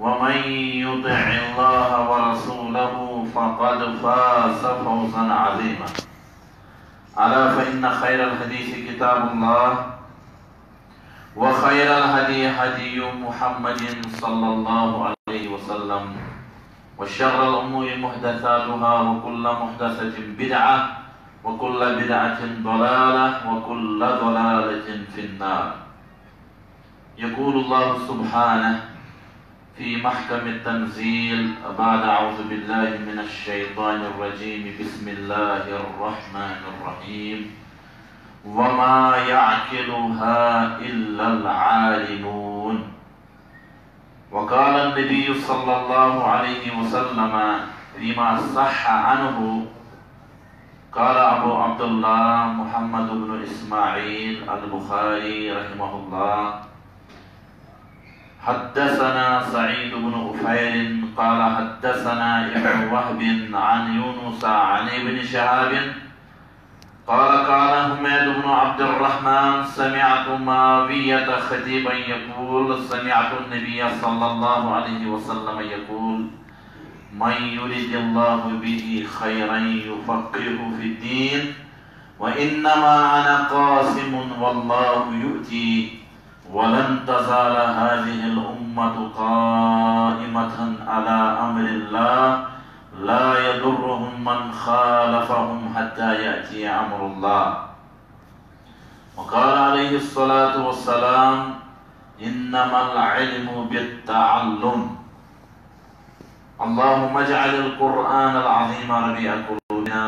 ومن يطع الله ورسوله فقد فاز فوزا عظيما. ألا فإن خير الحديث كتاب الله. وخير الهدي هدي محمد صلى الله عليه وسلم وشر الأمور محدثاتها وكل محدثة بدعة وكل بدعة ضلالة وكل ضلالة في النار. يقول الله سبحانه في محكم التنزيل بعد أعوذ بالله من الشيطان الرجيم بسم الله الرحمن الرحيم. وما يعقلها إلا العالمون وقال النبي صلى الله عليه وسلم فيما صح عنه قال أبو عبد الله محمد بن إسماعيل البخاري رحمه الله. حدثنا سعيد بن أفير قال حدثنا ابن وهب عن يونس عن ابن شهاب قال قال حميد بن عبد الرحمن سمعت معاوية خطيبا يقول سمعت النبي صلى الله عليه وسلم يقول، من يريد الله به خيرا يفقهه في الدين، وإنما أنا قاسم والله يؤتي، ولن تزال هذه الأمة قائمة على أمر الله لا يضرهم من خالفهم حتى يأتي أمر الله. وقال عليه الصلاة والسلام إنما العلم بالتعلم. اللهم اجعل القرآن العظيم ربيع قلوبنا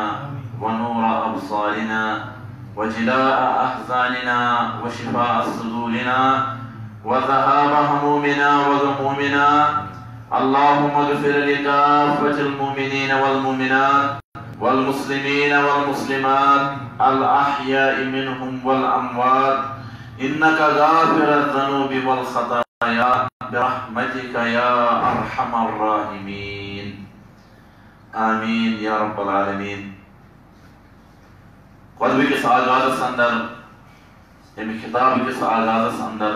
ونور أبصارنا وجلاء أحزاننا وشفاء صدورنا وذهاب همومنا وغمومنا اللهم اغفر لكافة المؤمنين والمؤمنات والمسلمين والمسلمات الأحياء منهم والأموات. إنك غافر الذنوب والخطايا برحمتك يا أرحم الراحمين. آمين يا رب العالمين. قلبی کس آغازس اندر امی خطاب کس آغازس اندر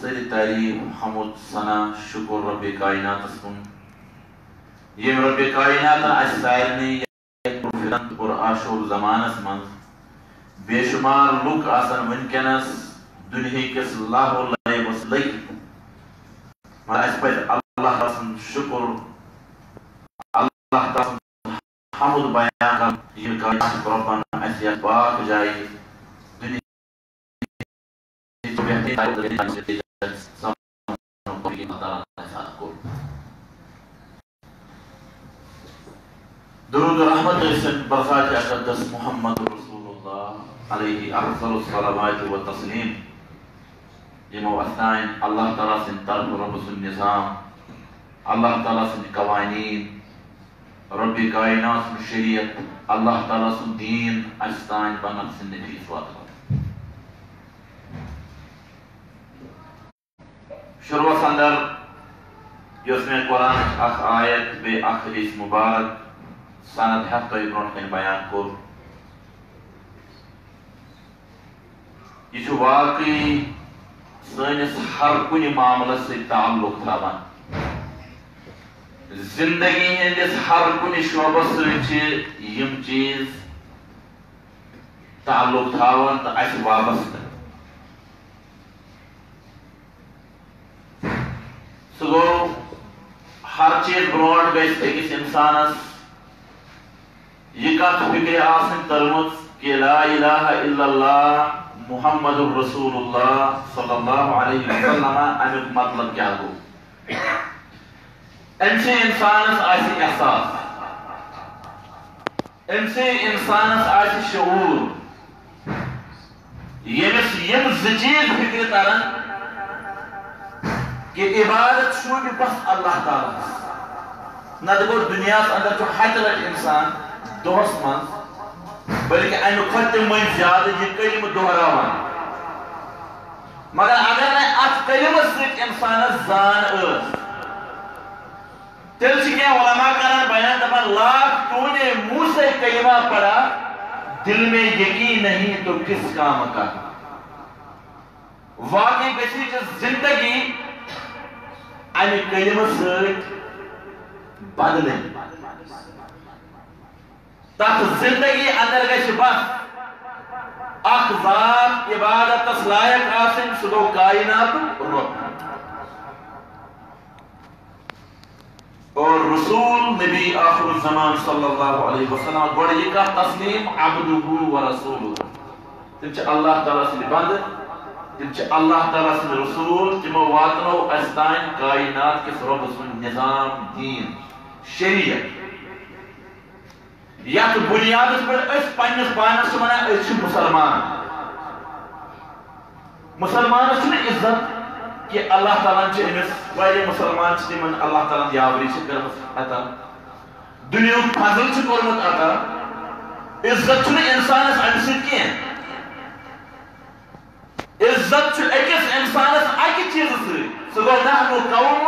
سری تعریف حمد ثنا شکر رب کائنات اسکن یم رب کائنات اس سائرنی فرند اور آشور زمانس من۔ بے شمار لوک آسن ونکنس دنہی کس لاہ و لائے بس مگر اس پر اللہ رسن شکر، اللہ رسن حمد بیان کر۔ یہ کائنات قربان ایسی پاک جائے دنیا جو بہترین تعلق دے دے سب کو کی مدار ساتھ کو۔ درود و رحمت رسل برخات اقدس محمد رسول اللہ علیہ افضل الصلوات و تسلیم۔ جمع اثنائن اللہ تعالیٰ سن طرف رب سن نظام، اللہ تعالیٰ سن قوانین، رب کائنات سن شریعت، اللہ تعالیٰ سن دین استان بنن سن نبی سوات شروع اندر یس میں قرآن اخ آیت بے اخ حدیث مبارک سند ہفتہ برون کن بیان کور یہ واقعی سنس ہر کن معاملہ سے تعلق تھاوان زندگی ہندس ہر کن شعبس یم چیز تعلق تھاوان تو اس وابستہ سہ گو ہر چیز برونٹ گھس أکس انسانس یہ کت فکر آسن ترمت کہ لا الہ الا اللہ محمد الرسول اللہ صلی اللہ علیہ وسلم امیک مطلب کیا گو ام سے انسانس آسی احساس ام سے انسانس آسی شعور یمس یم زچیز فکر ترن کہ عبادت شو کہ بس اللہ تعالیٰ نہ دبو دنیا اندر تو ہر لٹ انسان دہس من بلکہ امہ کھت من زیادہ یہ کلم دہراوان مگر اگر نہ ات کلمس سۭتۍ انسانس زان ٲس تیل سے کیا علماء کران بیان دبا لاکھ تو نے منہ سے کلمہ پڑھا، دل میں یقین نہیں تو کس کام کا۔ واقعی گسی زندگی امہ کلمہ ست بدلے تک زندگی اندر گش بس اخ ذات عبادت اس لائق آسن سدو کائنات رب اور رسول نبی آخر الزمان صلی اللہ علیہ وسلم گوڑ یہ کا تسلیم عبدہو و رسولو تم اللہ تعالیٰ سے بند تم چھ اللہ تعالیٰ سے رسول تمو واتنو استائن کائنات کس رب سن نظام، دین، شریعت۔ یت بنیاد پر، اس پنس پانس ونان اس مسلمان۔ مسلمان چھن عزت کہ اللہ تعالیٰ چھ امس واریاہ مسلمان چھ تمن اللہ تعالیٰ یاوری چھ کرمت عطا۔ دنیا فضل چھ کورمت عطا۔ عزت چھن انسانس امہ سۭتۍ کینٛہہ عزت چھ أکِس انسانس اکہِ چیٖزٕ سۭتۍ سُہ نحن قوم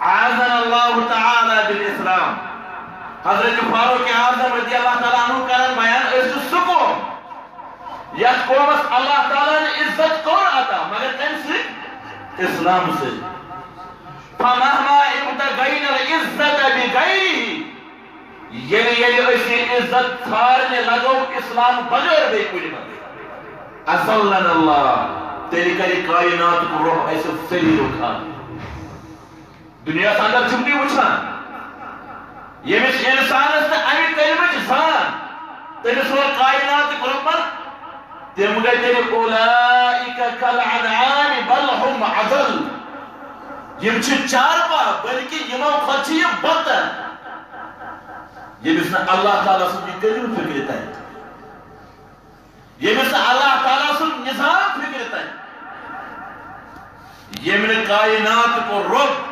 عاذنا اللہ تعالی بالاسلام. حضرت فاروق اعظم رضی اللہ تعالیٰ عنہ کرن بیان اس سکوم یت قومس اللہ تعالیٰ نے عزت کور عطا؟ مگر کم سے اسلام سے. فمہما ابتغین العزت بغیره. یعنی یعنی یلی یلی اسی عزت ثارنے لگو اسلام بغیر بے کوئی مت ازلن اللہ تیری کری کائنات کو روح ایسے سری رکھا دنیا اندر چھپتی وچھان یمس انسانس تے امی کلمچ زان تمس وہ کائنات کو گروپن تم گئی تیری اولائک کالعنعام بل هم عضل یم چھ چار پا بلکہ یمو خود یہ بطن یمس اللہ تعالیٰ سن یہ کلم فکر تائیں یمس اللہ تعالیٰ سن نظام فکر تائیں یمن کائنات کو رب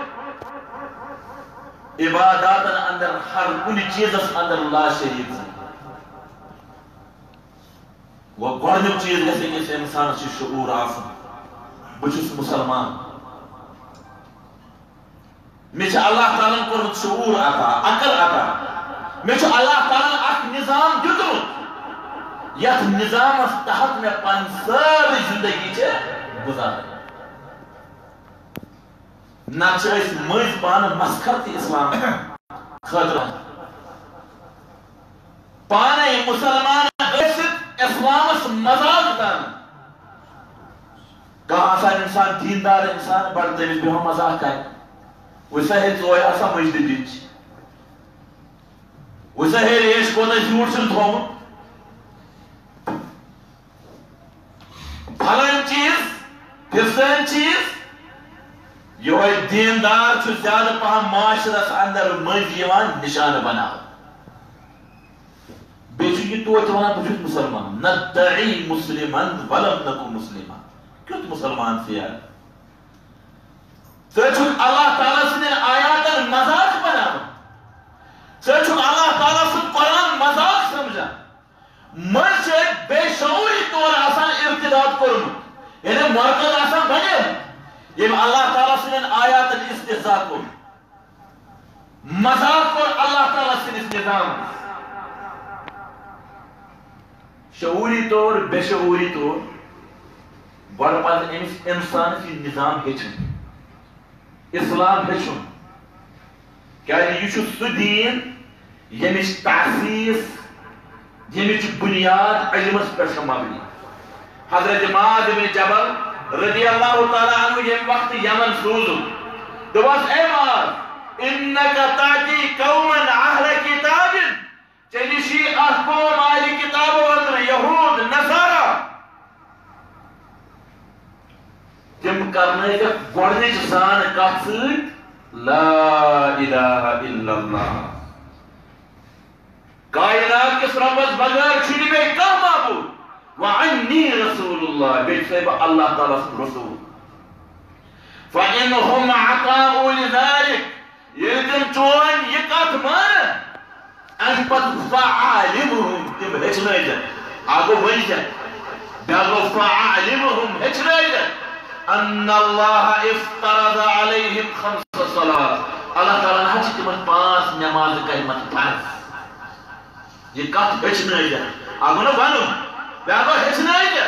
عبادات اندر ہر کن چیز اندر لا شریک وہ گۄڈنیُک چیز گژھِ أکِس اِنسانس یہِ شعوٗر آسُن بہٕ چھُس مُسلمان۔ مےٚ چھِ اللہ تعالیٰ ہن کوٚرمُت شعوٗر عطا عقل عطا مےٚ اللہ تعالیٰ ہن اکھ نظام دیُتمُت یتھ نظامس تحت مےٚ پنٕنۍ سٲرٕے زندگی چھِ گُزارٕنۍ نتہٕ چھِ أسۍ مٔنٛزۍ پانہٕ مسخر تہِ اسلام خٲطرٕ پانے مسلمان ٲسِتھ اسلامس مذاق کران کانٛہہ آسان انسان دیندار انسان بڑٕ تٔمِس بیٚہوان مذاق کرِ وٕچھ سا ہے ژوے آسان مٔجدِ دِنچ وٕچھ سا ہے ریش کو کوتاہ زیوٗٹھ چھُن تھومُت پھلٲنۍ چیٖز پھرسٲنۍ چیٖز یہوے دیندار چھُ زیادٕ پہم معاشرس اندر مٔنٛزۍ یِوان نشانہٕ بناونہٕ بیٚیہِ چھُ یہِ توتہِ وَنان بہٕ چھُس ندعی مسلمان ولم نکو مسلمان کیُتھ مُسلمان چھُ یار ژٕ چھُکھ اللہ تعالیٰ سٕنٛدٮ۪ن آیاتن مذاق بناوان ژٕ چھُکھ اللہ تعالیٰ سُنٛد قرآن مذاق سمجھان منٛزۍ بے شعوٗری طور آسان ارتداد کوٚرمُت یعنی مرکز آسان بنیومُت ییٚمۍ اللہ تعالیٰ سٕنٛدٮ۪ن آیاتن استحصا کوٚر مذاق کوٚر اللہ تعالیٰ سٕنٛدِس نظامس شعوری طور بے شعوری طور گۄڈٕ پتہٕ أمِس اِنسانس یہِ نظام ہیٚچھُن اسلام ہیٚچھُن کیٛازِ یہِ چھُ سُہ دیٖن ییٚمِچ تحسیٖس ییٚمِچ بُنیاد علمس پٮ۪ٹھ چھِ مبنی حضرت ماد بن جبل رضی اللہ تعالیٰ عنہ ییٚمہِ وقتہٕ یمن سوٗزُن دوٚپس اے ماد انک تاتی قومن اہل کتابن ژےٚ نِش یی اکھ قوم اہل کتابو اندر یہوٗد، نصارا۔ تم کرنٲوِکھ گۄڈنِچ زان کتھ سۭتۍ لا الہ الا اللہ۔ کائنات کس ربس بغیر چھنی بے کم معبود وعنی رسول اللہ بے صحیب اللہ تعالیٰ رسول فإنهم عطاؤوا لذلك يلزم تون يقات مانا أن قد فعالمهم تم هجنايدا أقو ويدا دغو فعالمهم هجنايدا أن الله افترض عليهم خمس صلوات الله تعالى نحن تمن پانس نماز قيمت فرض یہ کت ہچنٲیِتھ اگو نہٕ ونُن بیٛاکھ گوٚو ہیٚچھنٲیِتھ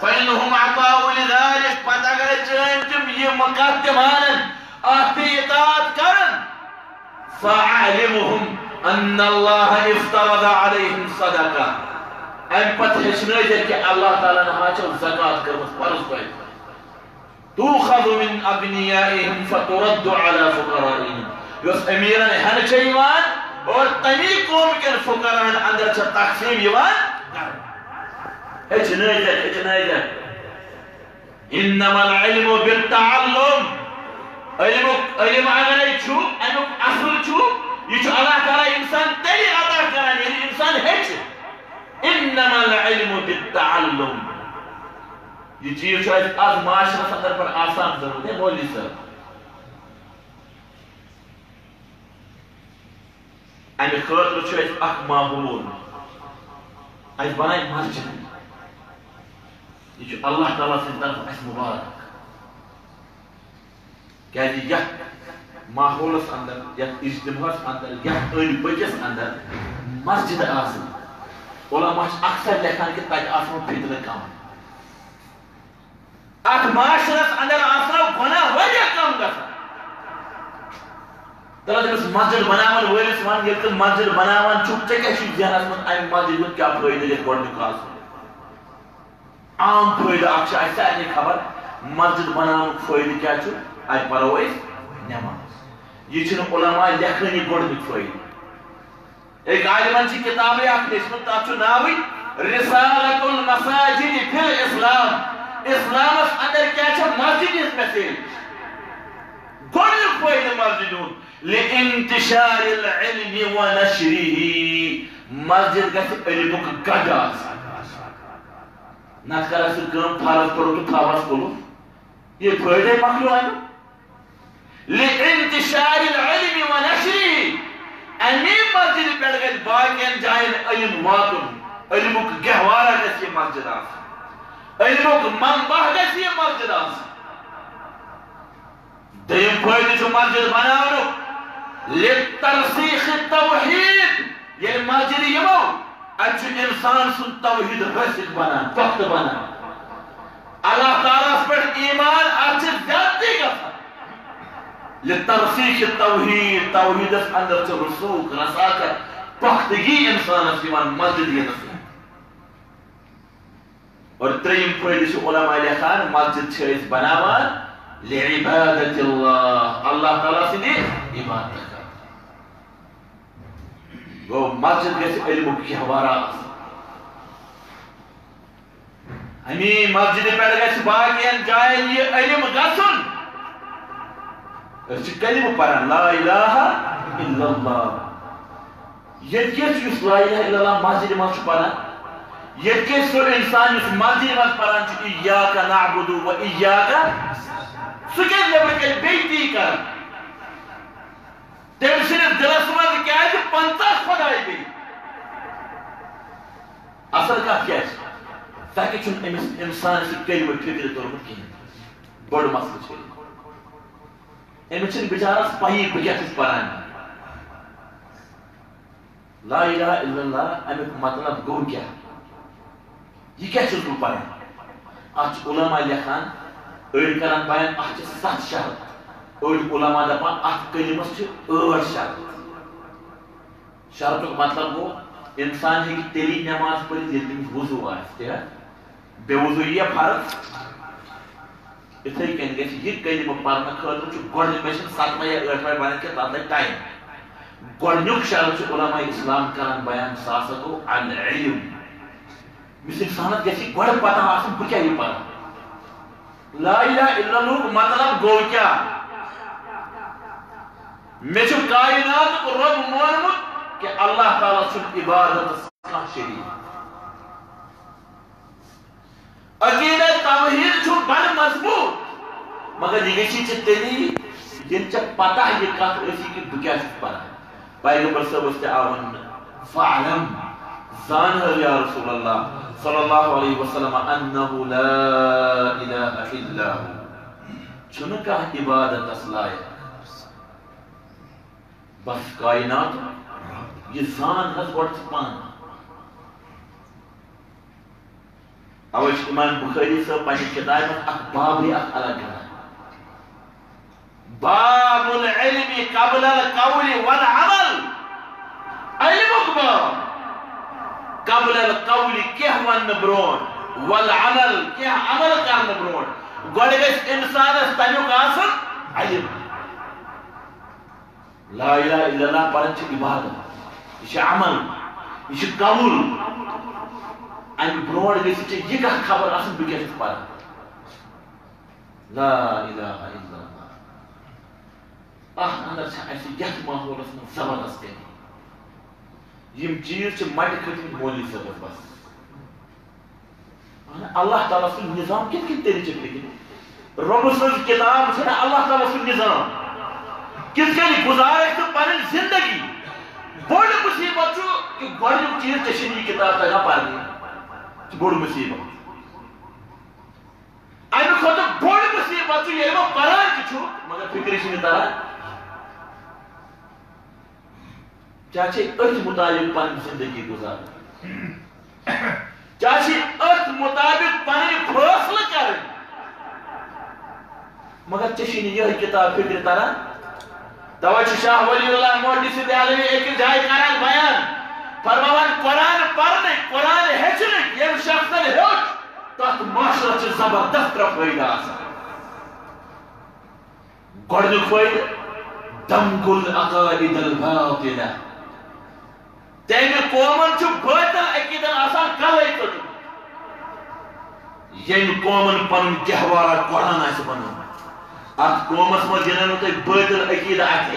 فإنهم عطاؤ لذلك۔ پتہ اگر چٲنۍ تِم یہِ کتھ تہِ مانن اتھ تہِ اطاعت کرن۔ فأعلمهم أن الله افترض عليهم صدقة۔ أم پتہ کہ اللہ تعالیٰ نے ہاچو زکات کرمت فرض پٲٹھۍ تؤخذ من أغنيائهم فترد على فقرائهم۔ يوس أميرا هن شيوان اور تمي قوم كن فقراء اندر چھ تقسیم یوان ہچنٲیِتھ ہچنٲیِتھ انما العلم بالتعلم۔ علم علم اگر چھو امیک اصل چھو، یہ چھو اللہ تعالیٰ انسان تیلی عطا کران یعنی انسان ہچ۔ انما العلم بالتعلم۔ یہ چیز چھو، آج معاشرہ اندر پر آسان ضرورت ہے بولی سر امی خاطر چھو اس اخ ماحول اس بنائی مسجد یہ چھو اللہ تعالیٰ سے طرف اس مبارک کیا جی یہ ماحولس اندر یہ اجتماعس اندر یہ ان پکس اندر مسجد آسن علماء اکثر لکھان کہ تک آسن فتنہ کم ات معاشرس اندر آسن گناہ واریاہ تمس مسجد بناون ولس ون یل تم مسجد بناون چھُ ژےٚ کیٛاہ چھُ ذہنس منٛز مسجد ہُنٛد کیٛاہ فٲیدٕ گژھِ گۄڈنیُک آسُن عام فٲیدٕ اکھ چھُ اَسہِ خبر. مسجد بناونُک فٲیدٕ کیٛاہ چھُ اَتہِ پرو أسۍ نٮ۪ماز یہِ چھُنہٕ علماء لیکھٲنی گۄڈنیُک فٲیدٕ أکۍ عالمن چھِ کِتابٕے اکھ لیچھمٕژ تتھ چھُ ناوٕے رسالت المساجد فی الاسلام. اسلامس اندر کیٛاہ چھےٚ مسجد ہٕنٛز میسیج گۄڈنیُک فٲیدٕ مسجد ہُنٛد لانتشار العلم ونشره. مسجد گژھِ علمُک گڈ آسُن نت کر سہ کم فرض یہ فائدے مکلو امی لانتشار العلم ونشره. امی مسجد پہ گژھِ باقین جائن علم واتن علمک گہوارہ گژھِ یہ مسجد آسن علمک منبع گژھِ یہ مسجد آسن دیم فائدہ چھُ مسجد بناونُک لترسیخ التوحید یہ مسجد یمو اتھ انسان سن توحید رسک بنان پخت بنان اللہ تعالیٰ پر ایمان اتھ زیادتی گژھان لترسیخ التوحید توحید اس اندر سے رسوخ رساکت پختگی انسان اس ایمان مسجد یہ نسل اور تریم فائدہ چھُ علماء لکھان مسجد چھِ أسۍ بناوان لعبادت اللہ اللہ تعالیٰ سٕنٛدِ عبادت گو مسجد گژھِ علمُک گہوارہ آسُن امی مسجد پہ گژھِ باقین جاین یہ علم گژھُن أسۍ کلمہ پران لا الہ الا اللہ۔ یت کیس یُس لا الہ الا اللہ مسجد منٛز چھُ پران یت کیس انسان یُس مسجد منٛز پران چھُ ایاک نعبد و ایاک سُہ کیٛازِ نیبرٕ کَنہِ بیٚیہِ تی کران تٔمۍ سٕنٛدِس دِلس منٛز کیٛازِ پنٛژاہ خۄداے بیٚیہِ اصل کتھ کیٛاہ چھِ تاکہِ چھُنہٕ أمِس اِنسان سۭتۍ کلمہٕ فِکرِ توٚرمُت کِہیٖنۍ بوٚڑ مسلہٕ چھُ أمِس چھِنہٕ بِچارس پایی بہٕ کیٛاہ چھُس پران لا الہ الا اللہ امیُک مطلب گوٚو کیٛاہ یہ کیا چھُس بہٕ پران اتھ چھِ شرط دپان اتھ کلمس ٲٹھ شرط شرطُک مطلب گوٚو انسان ہیٚکہِ تیٚلی نٮ۪ماز پٔرِتھ ییٚلہِ تٔمِس وضوٗ آسہِ تہِ بے وضوٗ یہِ فرض اِتھَے کٔنۍ گژھِ یہِ کلمہٕ پرنہٕ خٲطرٕ چھُ گۄڈنیُک مےٚ چھِنہٕ ستوے یا ٲٹھوے بنان کینٛہہ تتھ لگہِ ٹایم شرط چھُ علما اسلام کران بیان سُہ ہسا گوٚو العلم أمِس اِنسانس گژھِ گۄڈٕ پتہ آسُن بہٕ کیٛاہ یہِ لا اِلہ الا اللہُک مطلب گوٚو کیٛاہ مےٚ چھُ کایناتُک رۄب مونمُت کہ اللہ تعالیٰ چھُنہٕ عبادتس کانٛہہ شریٖک عقیدہ توحید چھُ بڑٕ مضبوٗط۔ مگر یہِ گژھی ژےٚ تیٚلی ییٚلہِ ژےٚ پتہ یہِ کتھ ٲسی کہِ بہٕ کیٛاہ چھُس پران پیغمبر صٲبس تہِ آو وننہٕ فعلم زان حظ یا رسول اللہ، صلی اللہ علیہ وسلم انہو لا الہ الا ہو۔ چھُنہٕ کانٛہہ عبادتس لایق بس کائنات، یہ زان حض گۄڈٕ ژٕ پانہٕ اوے چھُ امام بخاری صٲب پننہِ کِتابہِ منٛز اکھ بابٕے اکھ الگ کران باب العلم قبل القول والعمل۔ علمك باب قبل القول کیٚنٛہہ وننہٕ برونٛٹھ والعمل کیٚنٛہہ عمل کرنہٕ برونٛٹھ گۄڈٕ گژھِ اِنسانس تمیُک آسُن، علم۔ لا الہ الا اللہ پرن عبادت یہ عمل؟ یہ چھِ قول امہِ برونٛٹھ گژھِ ژےٚ یہِ خبر آسٕنۍ بہٕ کیٛاہ چھُس پران لا الہ الا اللہ اتھ اندر چھِ اسہِ یتھ ماحولس منٛز زبردست کمی یم چیز چھِ مٹہِ کھٔتمٕتۍ مولوی صٲبس بس. اللہ تعالیٰ سُنٛد نظام کِتھ کٔنۍ تیٚلہِ چھِ لیکن رۄبہٕ سٕنٛز کِتاب چھِ نہ اللہ تعالیٰ سُنٛد نظام کِتھ کٔنۍ گُزارکھ ژٕ پنٕنۍ زندگی بوٚڑ مُصیبت چھُ کہ گۄڈنیُک چیٖز ژےٚ چھِنہٕ یہِ کِتاب تگان پرنہِ بوٚڑ مُصیبت امہِ کھۄتہٕ بوٚڑ مُصیبت چھُ ییٚلہِ بہٕ پران تہِ چھُ مگر فِکرِ چھِنہٕ تران کیا چھے اتھ مطابق پن زندگی گزارن کیا چھے مطابق پن فیصلہ کرن مگر چشین یہ کتاب فکر تران توجہ شاہ ولی اللہ موٹی سے دیالوی ایک جائے کران بیان فرماوان قرآن پرنے قرآن ہیچنے یم شخص نے ہیچ تحت معاشرہ چھ زبردست را فائدہ آسا گوڑنک فائدہ دمگل عقائد الباطلہ تمہ قومن چھ باطل عقیدن آسان کلے کٹ یم قومن پن تہوار قرآن آس بنومت ات قومس مز ینو تہ باطل عقید اتھ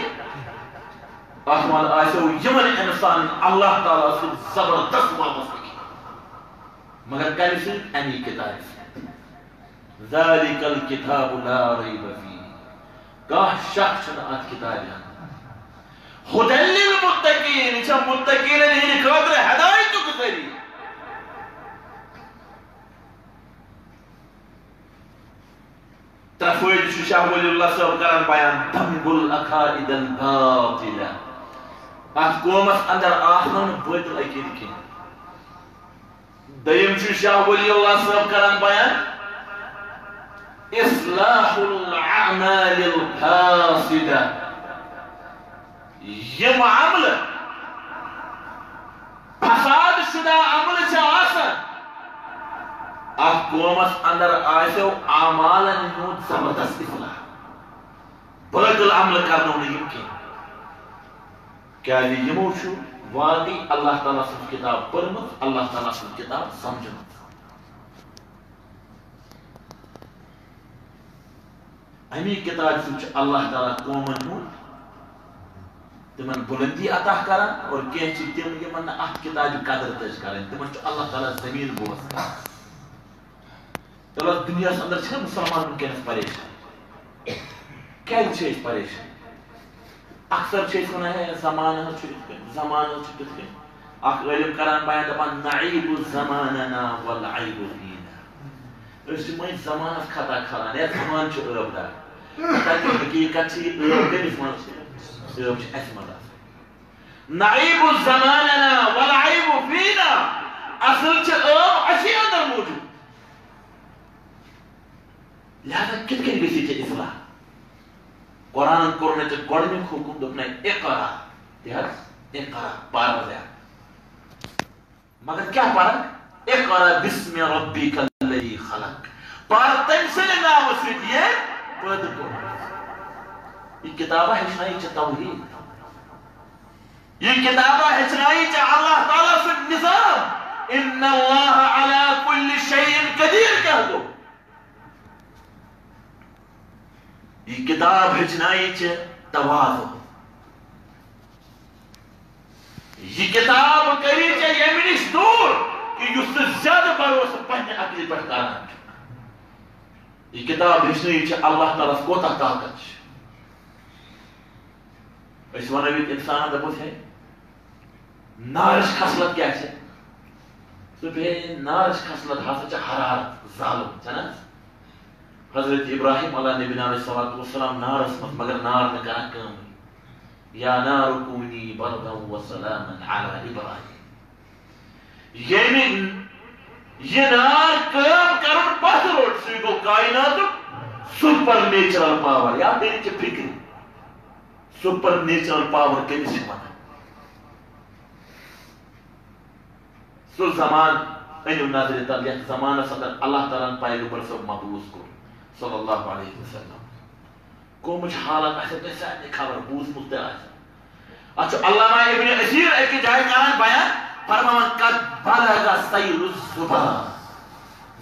ات مز آسو یمن انسان اللہ تعالیٰ سن زبردست وابستگی مگر کمی سن امی کتاب ذالک الکتاب لا ریب فی کانٛہہ شک چھنہٕ اتھ کتابہِ انٛدر ہدن للمتقین یہ متقین ہند خاطر ہدایت ذریعہ تفوید شاہ اللہ صاحب کران بیان دمگ الاقائد الباطلہ ات اندر آخرن باطل عقید کین دیم شاہ اللہ صاحب کران بیان اصلاح الاعمال الفاسدہ یم عمل فساد شدہ عمل چھ آسان ات قومس اندر آسو اعمالن ہند زبردست اصلاح۔ باطل عمل کرنو یم کی کیا یمو چھ واقعی اللہ تعالیٰ سن کتاب پرمت، اللہ تعالیٰ سن کتاب سمجھمت امی کتاب سن اللہ تعالیٰ قومن ہند تمن بلندی عطا کران اور کہیں چھ تم یمن ات کتاب قدر تج کران تمن چھ اللہ تعالیٰ زمین بوس۔ کران چلو دنیا اندر چھ مسلمان ونکس پریشان کیا چھ پریشان اکثر چھ ونان ہے زمانہ چھ زمانہ چھ کت کن اخ علم کران بیان دپان نعیب زماننا والعیب فینا اس میں زمانہ خطا کھلان یا زمان چھ ٲب دار تاکہ حقیقت چھ ٲب کمس من چھ ٲب چھ اس من نعیب زماننا والعیب فینا اصل چھ ٲب اسی اندر موجود لہذا کت کن گسی چھ اصلاح قرآن کرنے چھ گوڑنک حکم دپنے اقرا تیار اقرا پارا دیا مگر کیا پارا اقرا بسم ربک الذی خلق. پارا تم سے کو یہ کتابہ ہچنائی چھ توحید یہ کتابہ ہچنائی چھ اللہ تعالیٰ سے نظام ان اللہ علی کل شیء قدیر کہہ دو یہ کتاب ہچنائی چھ توازو یہ کتاب کری چھ یمی نش دور کہ یس زیادہ بھروسہ پنہ عقلی پہ کران یہ کتاب ہچنائی چھ اللہ تعالیٰ کوتا طاقت چھ اس ونو یہ انسان دپت ہے نارش خصلت کیا چھ تو بے نارش خصلت ہسا چھ حرارت ظالم چھنا حضرت ابراہیم علیہ نبی علیہ الصلوۃ والسلام نارس مت مگر نار نہ کران کام یا نار کونی بردا و سلاما علی ابراہیم. یعنی یہ نار کام کرن پتھ روٹ سی گو کائنات سپر نیچرل پاور یا میری چھ فکر؟ سپر نیچرل پاور کے کمس ونان سو زمان انو نظر تل یت زمانس اللہ تعالیٰ پائے پیغمبر صاحب مبعوث کو۔ صلی اللہ علیہ وسلم. کومچ حالت آسے تہ سارے خبر بوزمت تہ آسے اچھا علامہ ابن اسیر ایک جائے کران بیان فرمان قد بلغ سیل الزبا.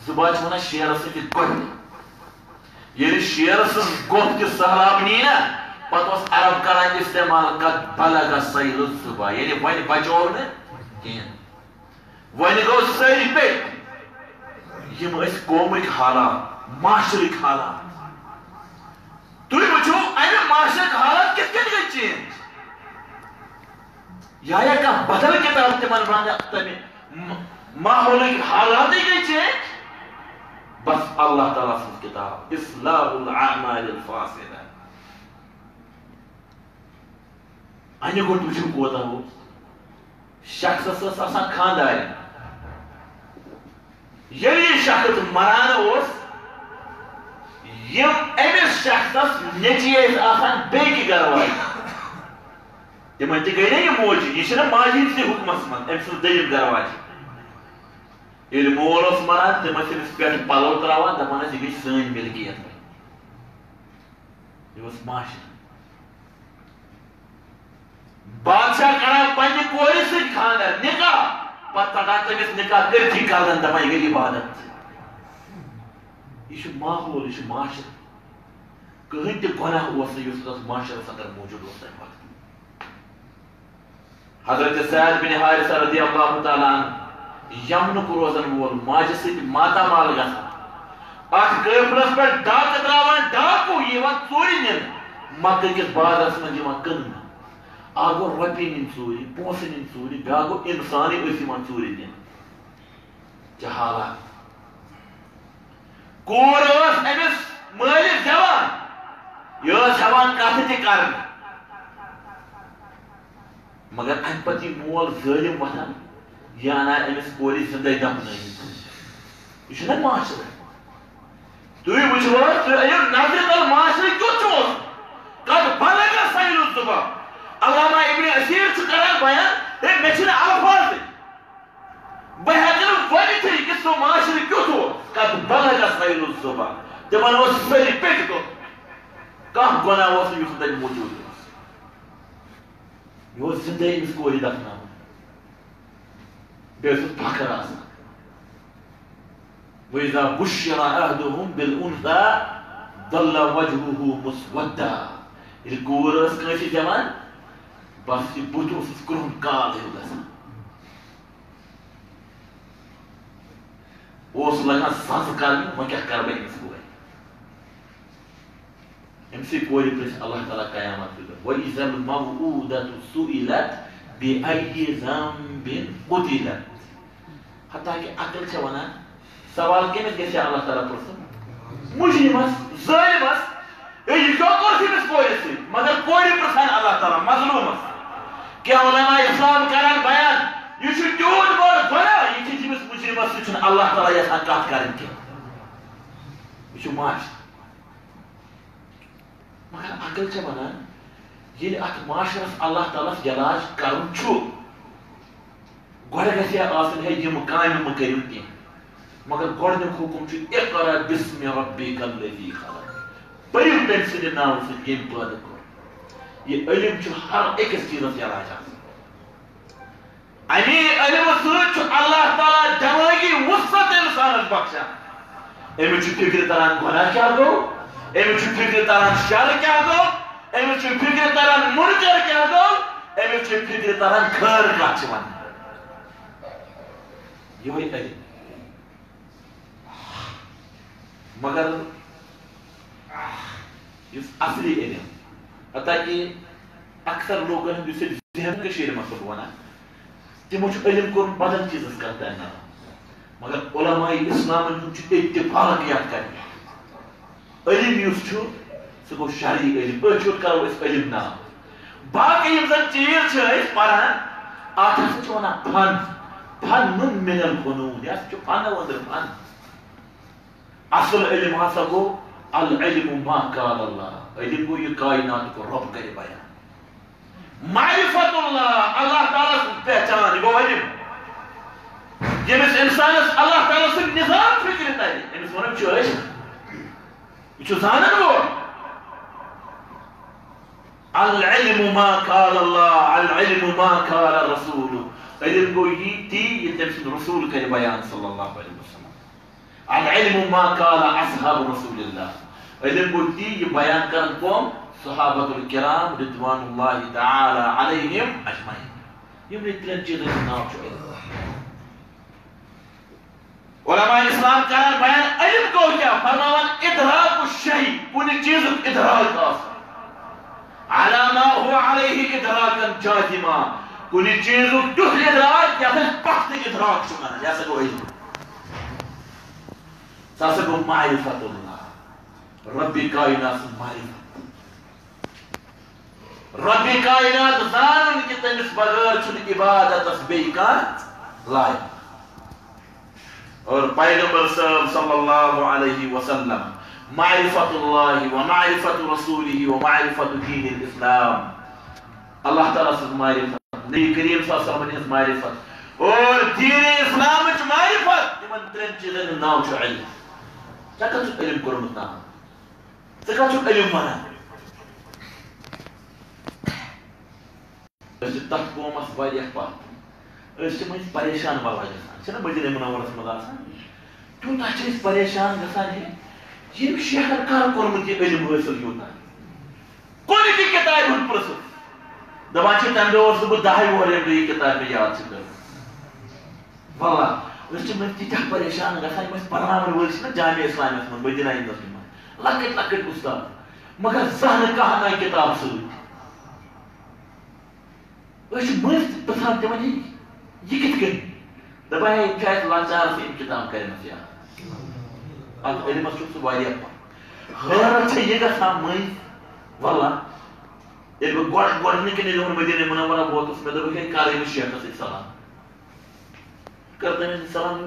زبا چھ ونان شیر سۭتۍ گۄڈٕ ییٚلہِ شیر سٕنٛز گۄپھ تہِ سہلاب نی نا، پتہٕ اوس عرب کران استعمال، قد بلغ سیل الزبا. یعنی وۄنۍ بچوو نہٕ کینٛہہ وۄنۍ گوٚو سٲری پیٚٹھۍ یِم ٲسۍ قومٕکۍ حالات معاشرٕکۍ حالات۔ تُہۍ وٕچھو اَمہِ معاشرٕکۍ حالات کِتھ کٔنۍ گٔے چینج یا یا کانٛہہ بدل کِتاب تِمن ونہِ تَمہِ ماحولٕکۍ حالاتٕے گٔے چینج بس اللہ تعالیٰ سٕنٛز کِتاب، اصلاح الاعمال الفاسدہ۔ انہِ گوٚٹ وٕچھِو کوتاہ اوس شخصس ٲس آسان خاندارِ ییٚلہِ یہِ شخص مران اوس یِم أمِس شخصس نیٚچی ٲسۍ آسان بیٚکہِ گرٕ واجہِ تِمن تہِ نا موجی یہِ چھِنہٕ ماجہِ ہِنٛدسٕے حُکمس أمۍ سٕنٛز دوٚیِم گرٕ ییٚلہِ مول اوس مران تِم ٲسۍ أمِس پٮ۪ٹھ پلو تراوان دپان ٲسۍ یہِ گٔے سٲنۍ مِلکِیت یہِ اوس معاشرٕ بادشاہ کران پننہِ کورِ سۭتۍ خانٛدر نِکاح۔ پتہٕ ژٹان تٔمِس نِکاح کٔرتھٕے کلن دپان یہِ گٔے عبادت۔ یہ چھُ ماحول یہ چھُ معاشرٕ کٕہٕنۍ تہِ گۄناہ اوس نہٕ یُس معاشرس اندر موجود اوس تمہِ وقتہٕ حضرت سعید بن حارثہ رضی اللہ تعالیٰ یمنُک روزن وول ماجہِ سۭتۍ ماتامال گژھان اتھ قٲفلس پٮ۪ٹھ ڈاکہٕ تراوان ڈاکوٗ یِوان ژوٗرِ نِنہٕ مکہٕ کِس بازرس منٛز یِوان کٕننہٕ اکھ گوٚو رۄپیہِ نِنۍ ژوٗرِ پونٛسہٕ نِنۍ ژوٗرِ بیٛاکھ گوٚو اِنسانٕے ٲسۍ یِوان ژوٗرِ کیٛاہ حالات کوٗر ٲس أمِس مٲلِس دِوان یہِ ٲس ہٮ۪وان کتھٕ تہِ کرنہٕ مگر امہِ پتہٕ یہِ مول ظٲلِم وۄتھان یہِ انان أمِس کورِ زِندَے دفنٲیِتھ یہِ چھُنہ معاشرٕ تُہۍ وٕچھو حظ تُہۍ أنِو نظرِ تل معاشرٕ کیُتھ چھُ اوسمُت کتھ بلگا سایل بهدل ولتي قصو ماشر كتو قد بلغ صيل الزبا تمام وسفري بيتكو كه گنا وصل يخدم موجود. يو زندگی اس کو دفنا بس پاک راس وإذا بشر أحدهم بالأنثى ظل وجهه مسودا. الكورس كيف جمال بس بوتو سكرون قاضي ووصل لك الصاص قلبي وما كيحكر بك مسكوبين امسك ولبس الله تعالى قيامة وإذا الموءودة سئلت بأي ذنب قتلت. حتى هكي أكل شوانا. سوال كيف تقول الله تعالى برسل؟ مجرمس ظالمس يجي كورسي مس كويسي مگر کوئی پرسان اللہ تعالیٰ مظلومس کیا علماء اسلام کران بیان you should do it for prayer you should give us مُجرِمس سۭتۍ چھُنہٕ اللہ تعالیٰ یژھان کتھ کرٕنۍ کینٛہہ یہِ چھُ معاشرٕ مگر عقل چھےٚ وَنان ییٚلہِ اَتھ معاشرس اللہ تعالیٰ ہس علاج کرُن چھُ گۄڈٕ گژھِ ہا آسٕنۍ ہے یِم کامہِ مہٕ کٔرِو کینٛہہ مگر گۄڈٕنیُک حُکُم چھُ اقرا بسم ربک الذی خلق پٔرِو تٔمۍ سٕنٛدِ ناوٕ سۭتۍ ییٚمۍ پٲدٕ کوٚر یہِ علم چھُ ہر أکِس آسان امی علمہٕ سۭتۍ چھُ اللہ تعالیٰ دٮ۪مٲغی وُسعت اِنسانس بخشان أمِس چھُ فِکرِ تران گۄناہ کیٛاہ گوٚو أمِس چھُ فِکرِ تران شر کیٛاہ گوٚو أمِس چھُ فِکرِ تران مُنکر کیٛاہ گوٚو أمِس چھُ فِکرِ تران خٲر کتھ چھِ ونان یِہوے علم مگر یُس اصلی علم حتیٰ کہِ اکثر لوٗکن ہُنٛد یُس ییٚتہِ ذہن کٔشیٖرِ منٛز چھُ ونان تِمو علم کوٚرمُت بدل چیٖزس کرتا ناو مگر علماء اسلامن ہُنٛد چھُ اتفاق یتھ کتھِ علم یُس چھُ سُہ شرعی علم أتھۍ یوت کرو أسۍ علم ناو باقی یم زن چیز چھ پران اتھ ہسا چھِ ونان فن فن من الفنون یہ ہسا چھُ فن ودر فن اصل علم ہسا گو العلم ما قال اللہ علم گو یہ کائنات کو رب کرے بیان معرفت اللہ اللہ تعالیٰ سن پہچان گو علم یمس انسانس اللہ تعالیٰ سن نظام فکر ترِ أمس ونان چھُ أسۍ یہ چھُ زانن وول العلم ما قال الله العلم ما قال الرسول علم گو یہ تی یہ تم سن رسول کرے بیان صلی اللہ علیہ وسلم العلم ما قال اصحاب رسول اللہ علم گو تی یہ بیان کرن قوم صحابة الكرام رضوان الله تعالى عليهم أجمعين. يمكن تلنجي غير النار. شوية علماء اسلام قرار بیان علم کو فرمان إدراك الشيء. الشیء پوری چیز ادراک آسا علامہ هو علیہ ادراکا جازما پوری چیز دخل إدراك یا سن پخت ادراک شمار یا سن علم ساسا کو معرفت اللہ ربی کائنات معرفت ربی کائنات زانن کی تمس بغیر چھن عبادت اس بے کا لائق. اور پیغمبر صلی اللہ علیہ وسلم معرفت اللہ ومعرفت رسوله ومعرفت دین الاسلام. اللہ تعالیٰ سے معرفت نبی کریم صلی اللہ علیہ وسلم معرفت. اور دین اسلام چھ معرفت یمن ترین چیزن ناو چھ علم. کتھ چھُکھ علم کوٚرمُت نام ژٕ علم ونان أسۍ چھِ تتھ قومس واریاہ پتھ أسۍ چھِ مٔنٛزۍ پریشان بلا گژھان چھِنہ مدیٖنہ منورس منٛز آسان تیوٗتاہ چھِ أسۍ پریشان گژھان ہے یم شیخن کر کوٚرمُت یہِ علم حٲصِل یوٗتاہ کُنہِ تہِ کِتابہِ ہُنٛد پرٕٛژھ دپان چھِ تمہِ دۄہ اوسُس بہٕ دہہِ وُہر ییٚمہِ دۄہ یہِ کِتاب مےٚ یاد چھِ کٔرمٕژ واللہ أسۍ چھِ مےٚ تیٖتیاہ پریشان گژھان یِم اَسہِ پرناوَن وٲلۍ چھِنہ جامع اسلامس منٛز مدیٖنہ ہِنٛدس منٛز لۄکٕٹۍ لۄکٕٹۍ اُستاد مگر زانٛہہ نہٕ کانٛہہ نہ کِتاب سۭتۍ أسۍ چھِ مٔنٛزۍ تہِ پرٛژھان دپان ہے یِم چھِ اَسہِ لۄکچارَس یاد اتھ علمس چھُکھ ژٕ واریاہ پتھ حٲرت چھےٚ ییٚلہِ بہٕ گۄڈٕ گۄڈنِکہِ دۄہن مدیٖنہ منورہ ووتُس مےٚ دوٚپ ہے کر أمِس شیخس سۭتۍ سلام۔ کٔر تٔمِس سلام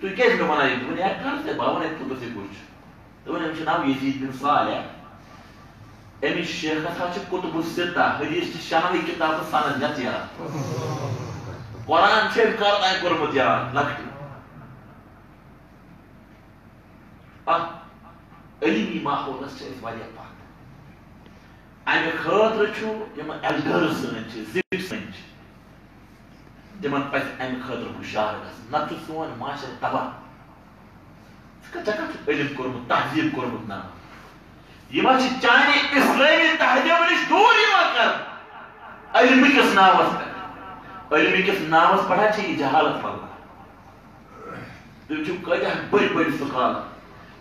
تُہۍ کیٛازِ مےٚ ونان یہِ دوٚپُن ہے کر ژےٚ بہٕ وَنے پوٚتُس یہِ کُس چھُ دوٚپُن أمِس چھُ ناو یزیٖد بِن صالح۔ أمِس شیخس حظ چھِ کُتُبُ سِتا حدیٖث چھِ شانٕے کِتابہٕ سنان قرآن چھِ أمۍ کر تانۍ کوٚرمُت یاد لۄکٹہِ علمی ماحولس چھِ أسۍ واریاہ پتھ امہِ خٲطرٕ چھُ یِم ایلڈٲرٕز سٲنۍ چھِ زِٹھۍ سٲنۍ چھِ تِمن پزِ امہِ خٲطرٕ ہُشار گژھُن نتہٕ سون معاشر تباہ ژٕ کتھ علم کوٚرمُت تہذیٖب کوٚرمُت نام یِمن چھِ چانہِ اسلٲمی تہذیٖب نِش دوٗر یِوان کرنہٕ علمہٕ کِس ناوس پٮ۪ٹھ علمہٕ کِس ناوس پٮ۪ٹھ چھِ یہِ جہالت پلان تُہۍ چھِو کۭتیاہ بٔڑۍ بٔڑۍ سکالر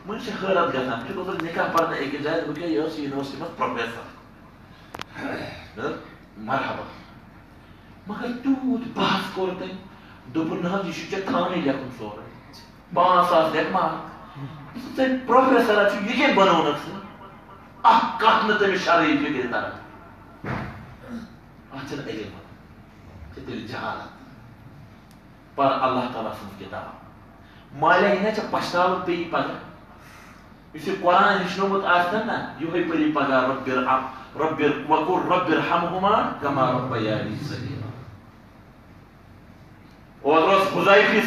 من چھِ حٲرت گژھان چھُ اوترٕ نِکاح پرنہٕ أکِس جایہِ بہٕ کیٛاہ یہِ ٲس یونیورسٹی منٛز پروفیسر۔ ہاں؟ مرحبا۔ مگر تیوٗت بحث کوٚر تٔمۍ دوٚپُن نہ جی حظ یہِ چھُ ژےٚ تھاونٕے لیکھُن سورُے پانٛژھ ساس لیکھ مارک ژےٚ پروفیسر چھُ یہِ کیٛاہ بنوونکھ ژٕ أحققنا من في فكر درجة أحسن أجل تدل الجهالة بار الله تعالى في كتاب ما هنا چا پشتاو تي پگا اسے قرآن ہشنومت آسن نا یوہی پری پگا رب رب رب وقول رب ارحمهما كما ربياني صغيرا ودرس خزائفی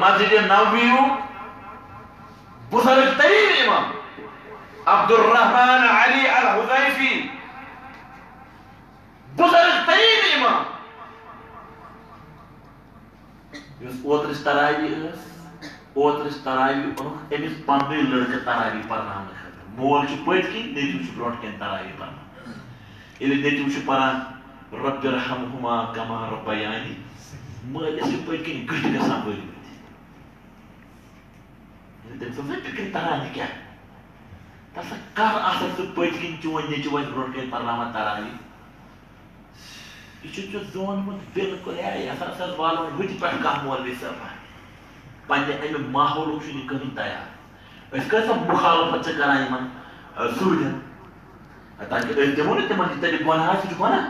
مسجد نبوی بزرگ ترین امام عبدالرحمان علی الحُزایفی بُزرگ تریٖن اِمام. یُس اوترٕچ تراوی ٲس اوترٕچ تراوی اوٚنُکھ أمِس پننُے لڑکہٕ تراوی پرناونہٕ خٲطرٕ مول چھُ پٔتۍ کِنۍ نیٚچوٗ چھُ برونٛٹھ کَنۍ تراوی پرناوان ییٚلہِ یعنی نیٚچوٗ چھُ پران رۄبہِ رحمہُما کما رۄبیانی مٲلِس چھُ پٔتۍ کِنۍ گٔٹۍ گژھان بٔلۍ تٔمۍ سٕنٛز فِکرِ تران یہِ کیٛاہ تَسا کر آسکھ ژٕ پٔتۍ کِنۍ چون نیٚچوٗ وَتہِ برونٛٹھ کَنۍ پرناوان تراوی یہِ چھُ ژےٚ زونمُت بِلکُل ہے یہِ ہسا ٲس والُن ہُتہِ پٮ۪ٹھ کانٛہہ مولوی صٲبا پننہِ امہِ ماحولُک چھُنہٕ یہِ کٕہٕنۍ تیار أسۍ کۭژاہ مُخالفت چھِ کران یِمن سوٗدٮ۪ن تاکہِ أسۍ دِمو نہٕ تِمن یہِ تیٚلہِ گۄناہ آسہِ یہِ چھُ گۄناہ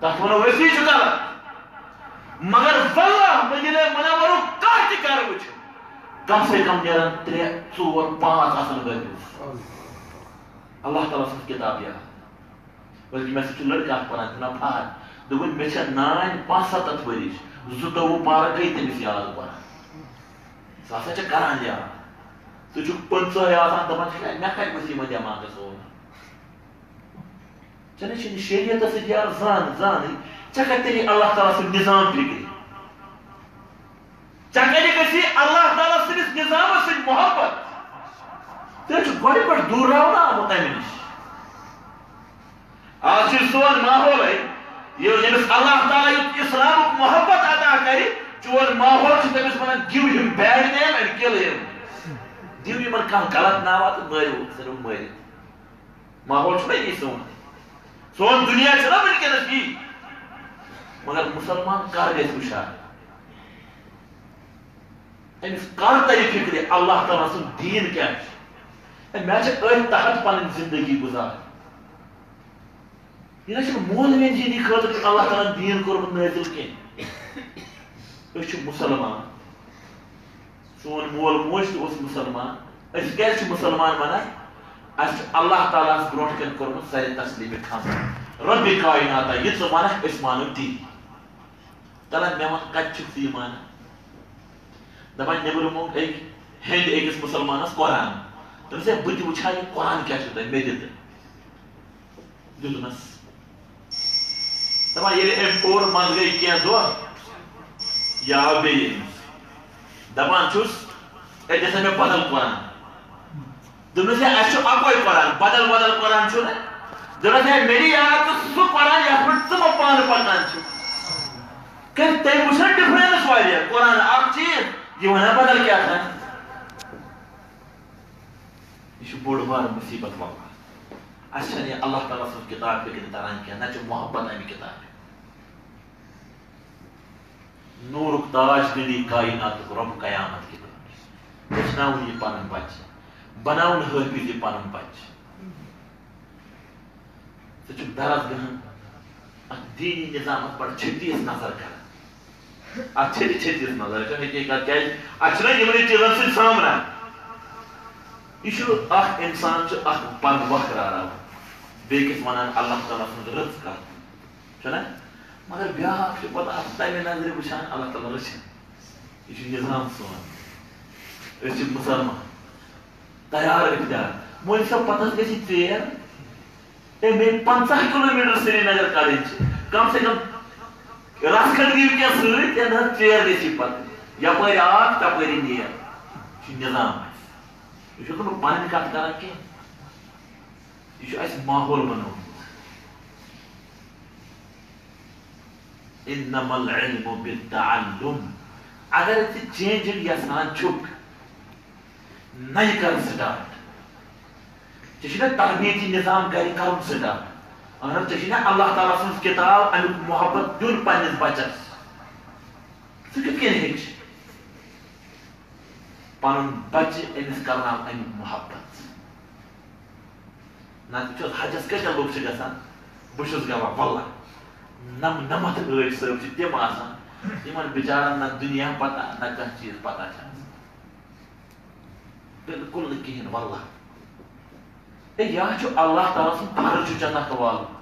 تک ونو ویسی چھ غلط مگر واللہ مدینہ منورو کانٛہہ تہِ کر وٕچھ کم سے کم نیرن ترٛےٚ ژور پانٛژھ آسن غٲلب اللہ تعالیٰ سٕنٛز کِتاب یاد بلکہ مےٚ سۭتۍ چھُ لڑکہٕ اکھ پران جناب فہد دوٚپُن مےٚ چھےٚ نانۍ پانٛژھ سَتَتھ ؤرِش زٕتووُہ پارٕ گٔے تٔمِس یاد پران سُہ ہسا چھِ کران یاد ژٕ چھُکھ پٕنژٕہے آسان دپان چھِ مےٚ کَتہِ گوٚژھ یِمن دٮ۪ماغس اوٚن ژےٚ نَے چھِنہٕ شریعتس سۭتۍ یار زان زانٕے ژےٚ کَتہِ تیٚلہِ چھُ گۄڈٕ پٮ۪ٹھ دوٗراونہٕ آمُت اَمہِ نِش آز چھُ سون ماحولے ییٚمِس اللہ تعالیٰ یُتھ اِسلامُک محبت عطا کرِ چون ماحول چھُ تٔمِس وَنان give him bad name and kill him دِو یِمن کانٛہہ غلط ناوا تہٕ مٲرِو ژھٕنو مٲرِتھ ماحول چھُنہ یی سون سون دُنیا چھُنہ وٕنکیٚنس یی مگر مُسلمان کر گژھِ ہُشار أمِس کر ترِ فِکرِ اللہ تعالیٰ سُنٛد دیٖن کیٛاہ چھُ مےٚ چھِ أتھۍ تحت پنٕنۍ زندگی گُزارٕنۍ یہ نہ مول وینجینی خاطر اللہ تعالیٰ دین کورمت نازل کی أسۍ چھِ مُسلمان. سون مول موج تہِ اوس مُسلمان. أسۍ کیٛازِ چھِ مُسلمان ونان اَسہِ اللہ تعالیٰ ہس برونٛٹھ کَنۍ کوٚرمُت سارے تسلیٖمِ خاص رۄبہِ کایناتا یہِ ژٕ وَنکھ أسۍ مانو تی تَلہ مےٚ وَن کَتہِ چھُکھ ژٕ یہِ مانان دَپان نیٚبرٕ موٚنگ أکۍ ہیٚنٛدۍ أکِس مُسلمانس قۄران دوٚپُس ہے بہٕ تہِ وٕچھِ ہا یہِ قۄران کیٛاہ چھُ تۄہہِ مےٚ دِ تہٕ دیُتنس دپان ییٚلہِ أمۍ پوٚر منٛزٕ گٔے کینٛہہ دۄہ یہِ آو بیٚیہِ أمِس دپان چھُس ہے دِژ مےٚ بدل قۄران دوٚپنس ہے اَسہِ چھُ اَکوے قۄران بدل بدل قۄران چھُنہ دوٚپنس ہے مےٚ دِ یاد ژٕ سُہ قۄران یتھ پٮ۪ٹھ ژٕ مےٚ پانہٕ پکان چھُ کیٛازِ تٔمۍ وٕچھ نہ ڈِفرنس واریاہ قۄران اکھ چیٖز یہِ وَنان بدل کیٛاہ تھا یہِ چھُ بوٚڑ بارٕ مُصیبت واللہ اَسہِ چھَنہٕ یہِ اللہ تعالیٰ سٕنٛز کِتاب فِکرِ تران کینٛہہ نہ چھِ محبت اَمہِ کِتابہِ نوٗرُک تاج گٔلی کایناتُک رۄب قیامت کِتاب ہیٚچھناوُن یہِ پَنُن بَچہِ بَناوُن حٲفِظ یہِ پَنُن بَچہِ ژٕ چھُکھ درسگاہن اَتھ دیٖنی نِظامَس پٮ۪ٹھ چھٔتیٖس نظر کران اَتھ چھٔتہِ چھٔتیٖس نظر چھِ حقیٖقت کیٛازِ اَتھ چھُنہ یِمنٕے سۭتۍ سامنا یہِ چھُ اکھ اِنسان چھُ اکھ پَنہٕ وۄکھراوان بیٚکِس وَنان؟ اللہ تعالیٰ سٕنٛز رٕژ کَتھ مگر بیٛاکھ چھُ پَتہٕ اَتھ تَمہِ نظرِ اللہ تعالیٰ رٔچھِنۍ یہِ چھُ نِظام سون. أسۍ چھِ تیار اختیار. مولوی صٲب پَتہٕ حظ گژھِ ژیر. ہے مےٚ پنٛژاہ کِلوٗ میٖٹر سرینگر کَڑٕنۍ چھِ. سے کم رَس کھنٛڈ دِیِو کینٛہہ سۭتۍ؟ ہے نہ حظ ژیر گژھِ پَتہٕ. آب تَپٲری نیر. یہِ چھُ نِظام. یہِ چھُس نہٕ بہٕ پَنٕنۍ کَتھ کَران کینٛہہ یہِ چھُ اَسہِ ماحول بنومُت اِنَّمَا الْعِلْمُ بِالتَّعَلُّمِ. اگر ژٕ چینجِنٛگ یَژھان چھُکھ نَیہِ کَر سٹاٹ ژےٚ چھُنہ تربیتی نِظام گرِ کَرُن سٹاٹ اگر ژےٚ چھُنہ اللہ تعالیٰ سٕنٛز کِتاب اَمیُک محبت دیُن پنٛنِس بَچَس ژٕ کِتھ کٔنۍ ہیٚکہِ پَنُن بَچہِ أمِس کَرناو اَمیُک محبت نتہٕ وٕچھ حظ حجس کۭتیاہ لُکھ چھِ گژھان بہٕ چھُس گوان وَلہ نَم نَمَتھ ٲٹۍ صٲب چھِ تِم آسان یِمن بِچارن نہ دُنیا پتہ نہ کانٛہہ چیٖز پتہ چھِ آسان بِلکُل نہٕ کِہینۍ وَلہ ہے یا چھُ اللہ تعالیٰ سُنٛد فرض چھُ جنت والُن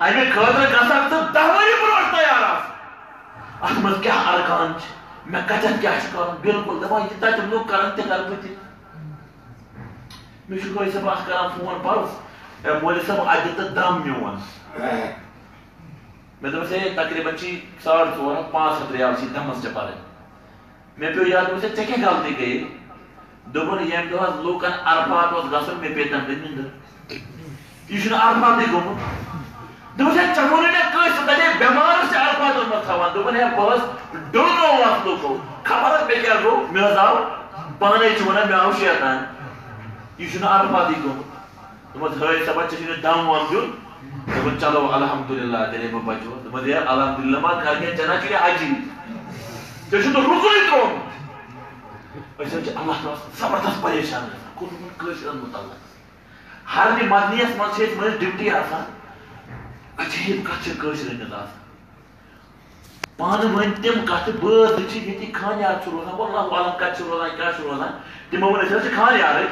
اَمہِ خٲطرٕ گژھکھ ژٕ دہ ؤری برونٛٹھ تیار آسُن اَتھ منٛز کیٛاہ ارکان چھِ مےٚ کَتٮ۪ن کیٛاہ چھُ کَرُن بِلکُل دَپان یہِ تَتہِ لُکھ کَران تہِ کَرٕ بہٕ تہِ مےٚ چھُ گٲڑۍ صٲب اکھ کران فون پَرُس ہے مولوی صٲب اَتہِ تہٕ دم میون مےٚ دوٚپُس ہے تقریٖبن چھی ساڑ ژور ہَتھ پانٛژھ ہَتھ رِیال چھی دَمَس ژےٚ پَرٕنۍ مےٚ پیوٚو یاد دوٚپُس ہے ژےٚ کیٛاہ غلطی گٔیے دوٚپُن ییٚمہِ دۄہ حظ لُکن عرفات اوس گژھُن مےٚ پیٚیہِ تَمہِ دۄہ نِندٕر یہِ چھُنہٕ عرفاتٕے گوٚمُت دوٚپُس ہے ژےٚ ووٚنُے مےٚ کٲنٛسہِ دَپے بٮ۪مارَس چھِ عرفاتَس منٛز تھاوان دوٚپُن ہے بہٕ حظ ڈوٚلنوو اَتھ لُکو خبر حظ مےٚ کیٛاہ پانے چھِ وَنان مےٚ آو شیطان یہِ چھُنہٕ عرفاتٕے گوٚمُت دوٚپمَس ہٲے صٲبا ژےٚ چھُنہٕ دم وم دیُن دوٚپُن چلو الحمدُاللہ تیٚلے بہٕ بچو دوٚپمَس ہے الحمدُاللہ ما کر کیٚنٛہہ ژےٚ نہ چھُے حجی ژےٚ چھُنہٕ رُکُنٕے ترٛوومُت أسۍ حظ اللہ تعالیٰ زبردست پریشان گژھان کوٚرمُت کٲشرٮ۪ن مُتعلق۔ ہر نہِ مدنِیَس منٛز چھِ أسۍ مٔنٛزۍ آسان عجیب کت قشر آسان پانہٕ ؤنۍ تِم کتھٕ بٲژ چھِ ییٚتہِ خانیار چھُ روزان واللہ عالم کتہِ چھُ روزان کیٛاہ چھُ روزان تِمو ووٚن أسۍ حظ چھِ خانیارٕے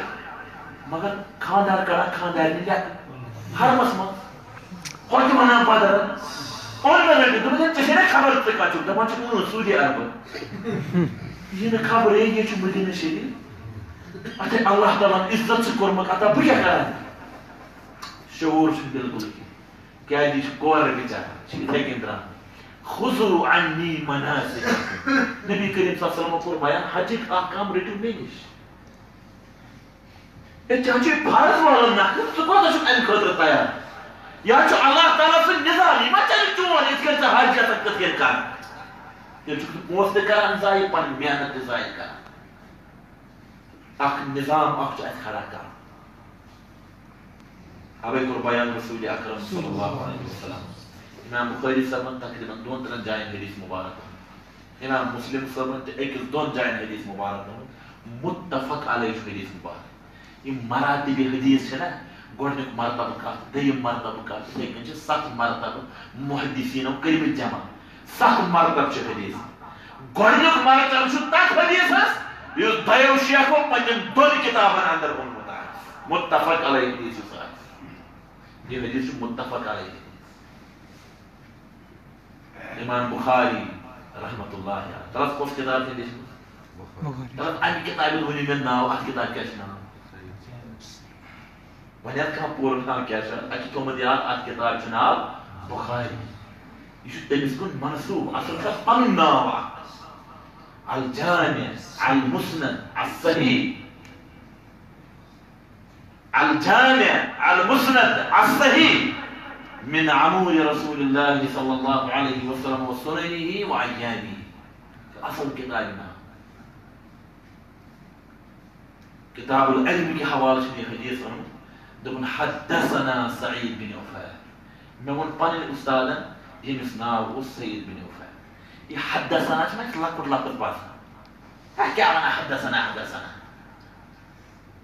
مگر خاندار کڑان خاندارنہِ لیٚکھٕ حرمس منٛز ہۄتہِ وَنان پَدرن اوٚن مےٚ رٔٹِتھ دوٚپُن ہے ژےٚ چھے نا خبر ژٕ کَتھ چھُکھ دَپان چھِ اۭں سعوٗدی عربہٕ یہِ نہٕ خبرے یہِ چھُ مدیٖنہٕ شریٖف اَتھے اللہ عنی نبی کریم صلی اللہ علیہ وسلم رٔٹِو مےٚ نِش ہے۔ ژےٚ فرض والُن نکھٕ ژٕ کوتاہ چھُکھ اَمہِ خٲطرٕ تیار یا چھُ اللہ تعالیٰ سُنٛد نِظام یہِ ما چلہِ چون یِتھ کٔنۍ ژٕ حج یژھکھ تِتھ کٔنۍ کر تیٚلہِ چھُکھ ژٕ پونٛسہٕ تہِ کران ضایع پنٕنۍ محنت تہِ ضایع کران نظام اکھ چھُ اَتہِ کھڑا اوے کوٚر رسول اکرم صلی اللہ علیہ وسلم. امام بخاری صاحبن تقریباً دون ترٛٮ۪ن جاین حدیث مبارک امام مسلم صاحبن تہِ أکِس دۄن حدیث مبارک ووٚنمُت متفق علیہ چھُ حدیث مبارک. یِم حدیث نا؟ گۄڈنیُک مرتبہٕ کتھ دوٚیِم مرتبہٕ کتھ یِتھٕے کٔنۍ چھِ ستھ مرتبہٕ محدثیٖنو جمع. ستھ مرتبہٕ چھِ حدیث. گۄڈنیُک مرتبہٕ چھُ تتھ حدیثس یُس دۄیو شیخو پننٮ۪ن دۄن کِتابن اندر ووٚنمُت آسہِ متفق علیہ حدیث دي حديث متفق عليه امام بخاري رحمه الله يعني ثلاث قوس كده في ثلاث عن كتاب هني منا واحد كتاب كشنا ولكن كابور كان كاشا اكي كوميديان اكي كتاب شنال بخاري يشد يسكن منسوب اصل كتاب قانون على الجامع على المسند على الصحيح على الجامع على المسند على الصحيح من عمود رسول الله صلى الله عليه وسلم وسننه وعيابه أصل كتابنا. كتاب العلم كحوالش في حديث دون حدثنا سعيد بن وفاء. من قال الأستاذ يمسناه والسيد بن وفاء. يحدثنا ما لقد لك باسنا احكي عن حدثنا حدثنا.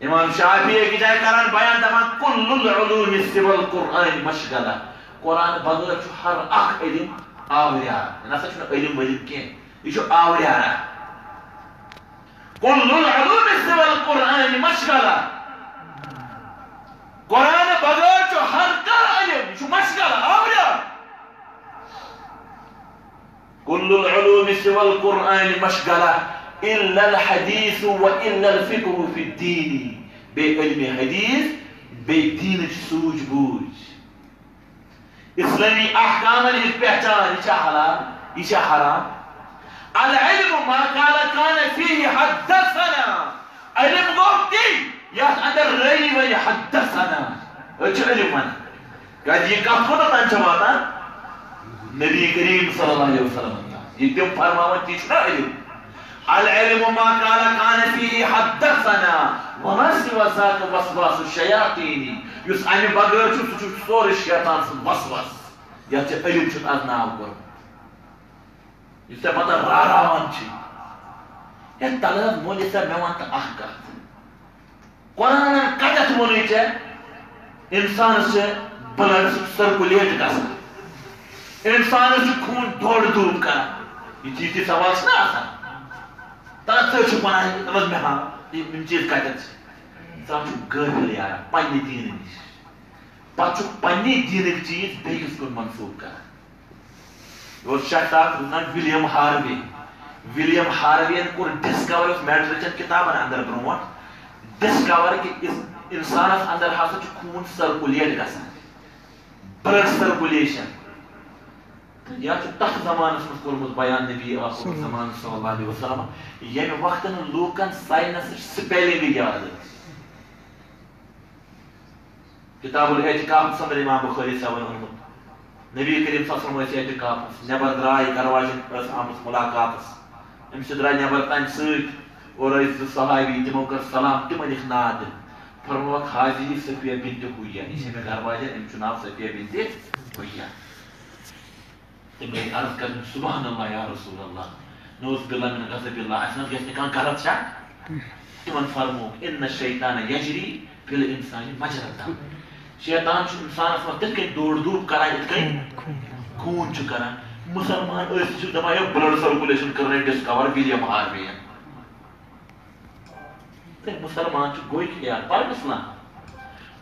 امام شافعی کی جائے کران بیان دپان کل العلوم سوى القرآن مشغلہ قرآن بغیر چھُ ہر اکھ علم آوریار یہِ نسا چھُنہٕ علم ولم کینٛہہ یہِ چھُ آوریارا کل العلوم سوى القرآن مشغلہ قرآن بغیر چھُ ہر کانٛہہ علم یہِ چھُ مشغلہ آوریار كل إلا الحديث وإلا الفقه في الدين. بعلم حديث بدين سوج بوج. إسلامي أحكام اللي بيحتان إيش حلال إيش حرام العلم ما قال كان فيه حدثنا. علم قوتي يا عند الرأي ويحدثنا إيش علم من قال يكفر تنشواتا نبي كريم صلى الله عليه وسلم. يتم فرماوان تيش علم؟ العلم ما قال كان فيه حدثنا. ونسي وساق وسواس الشياطين. يس أمي بغير شو شو صور الشيطان وسوس يأتي علم شو أذنا أقول يس تبغى رارا وانشي يا مولي مول ما وانت تأخذ قرآن كذا تقولي إنسان سے بلڈ سرکولیٹ گژھان انسانس چھُ خوٗن دورٕ دوٗر کران یہِ چیٖز تہِ سوال چھُنہ آسان تتھ سۭتۍ چھُ مےٚ ہاو یِم چیٖز کتٮ۪تھ چھِ ژٕ چھُکھ غٲفِل دیٖنہٕ نِش چھُکھ دیٖنٕکۍ چیٖز کُن منسوٗخ کران یہِ اوس شخص اکھ ہاروے ولیم ہاروین کوٚر برونٛٹھ کہِ ہسا چھُ خوٗن سرکولیٹ گژھان سرکولیشن۔ یا چھُ تتھ زمانس منٛز کوٚرمُت بیان نبی آخر زمان صلی اللہ علیہ وسلم ییٚمہِ وقتہٕ نہٕ لوٗکن ساینسٕچ سپیلنگ یاد ٲس کتاب الاعتکاف سمر امام بخاری صاحبن اوٚنمُت نبی کریم صلی اللہ علیہ وسلم ٲسۍ اعتکافس نیبر درٛاے دروازن ٲس آمٕژ مُلاقاتس أمۍ سۭتۍ درٛاے نیبر تانۍ سۭتۍ اور ٲسۍ زٕ صحابی تِمو کٔر سلام تِمن دِکھ ناد فرموکھ حاضی صفیہ بنت تم گئی عرض کر سبحان اللہ یا رسول اللہ نوز باللہ من غضب اللہ اسنا گژھِ نہٕ کانٛہہ غلط چھا تمن فرموک ان الشیطان یجری فی الانسان مجرى الدم شیطان چھُ اِنسانَس منٛز تِتھ کٔنۍ دوڑ دوٗپ کران یِتھ کٔنۍ خوٗن چھُ کران مُسلمان ٲسۍ چھِ دپان یہِ بلڈ سٔرکولیشن کٔر ڈِسکور وِلیَم ہارویَن تہٕ مُسلمان چھُ گوٚے خیال پرنس نا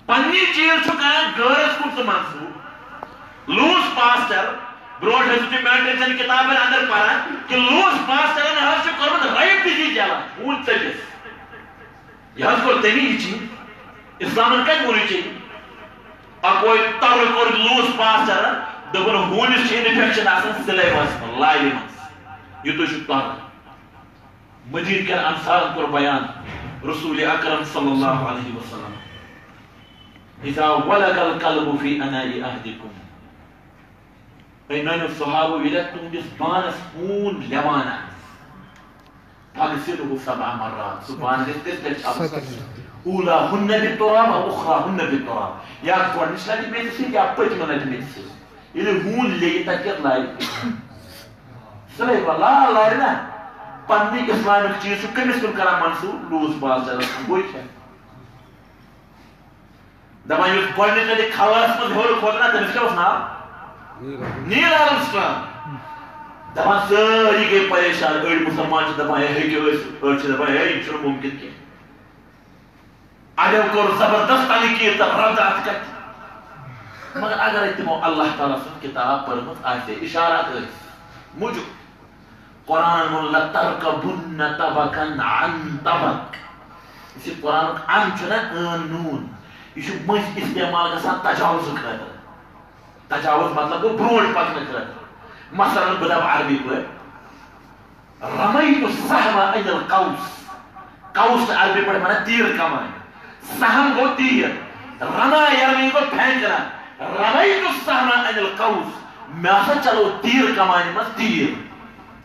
پننی چیز چھُ کران غٲرس کُن تہٕ منسوٗب پاسٹر برونٛٹھ ٲسِو تُہۍ میڈریشن کتابن اندر پران کہِ لوٗس پاسٹرن حظ چھُ کوٚرمُت رایٹ تہِ چلان ہوٗن ژٔٹِس یہ حظ کوٚر تٔمی یہِ چیٖز اسلامن کتہِ ووٚن یہِ چیٖز اکوے تر کوٚر لوٗس پاسٹرن دوٚپُن ہوٗنِس چھِ انفیکشن آسان سِلے منٛز لالہِ منٛز یوٗتاہ چھُ تر مزید کین انصارن کوٚر بیان رسول اکرم صلی اللہ علیہ وسلم اذا ولق القلب في اناء احدكم اے میانو صحابہ ییٚلہِ تُہنٛدِس پانس ہوٗن سبع مرات. سُہ بانہٕ گژھِ تِتھ بالتراب او اخرى بالتراب یا گۄڈنِچ لٹہِ میٚژِ سۭتۍ یا پٔتمہِ لٹہِ میٚژِ سۭتۍ ییٚلہِ ہوٗن لیٚیہِ تتہِ کیٛاہ لارِ سُلے نا اسلامک چیز چھُ کٔمِس کُن کران منسوٗب لوٗس بازرس کُن گوٚو چھا دپان یُس گۄڈنِچ لٹہِ کھلس منٛز ہیوٚر کھوٚت نا تٔمِس کیٛاہ اوس ناو نیٖل عالم سلام دپان سٲری گٔے پریشان أڑۍ مُسلمان چھِ ہے ہیٚکِو أسۍ أڑۍ چھِ ہے یہِ چھُنہٕ مُمکِن کینٛہہ اڑیو کوٚر زبردست تنقیٖد تہٕ رد اتھ کتہِ مگر اگرے تِمو اللہ تعالیٰ سٕنٛز کِتاب پٔرمٕژ آسہِ ہے اِشارات ٲسۍ موٗجوٗب قرآن ووٚن لترکبُن طبقن عن طبق یُس یہِ قرآنُک ان چھُ ٲن نوٗن یہِ چھُ مٔنٛزۍ استعمال گژھان تجاوُزٕ خٲطرٕ تجاوُز مطلب گوٚو برونٛٹھ پکنہٕ خٲطرٕ مثلاً بہٕ دپہٕ عربی پٲٹھۍ رمیتُ سہوا ان القوس۔ قوس چھِ عربی پٲٹھۍ ونان تیٖر کماے سہم گوٚو تیٖر۔ رما یرمی یعنی گوٚو پھینکنا رمیتُ سہوا ان القوس۔ مےٚ ہسا چلو تیٖر کمانہِ منٛز تیٖر۔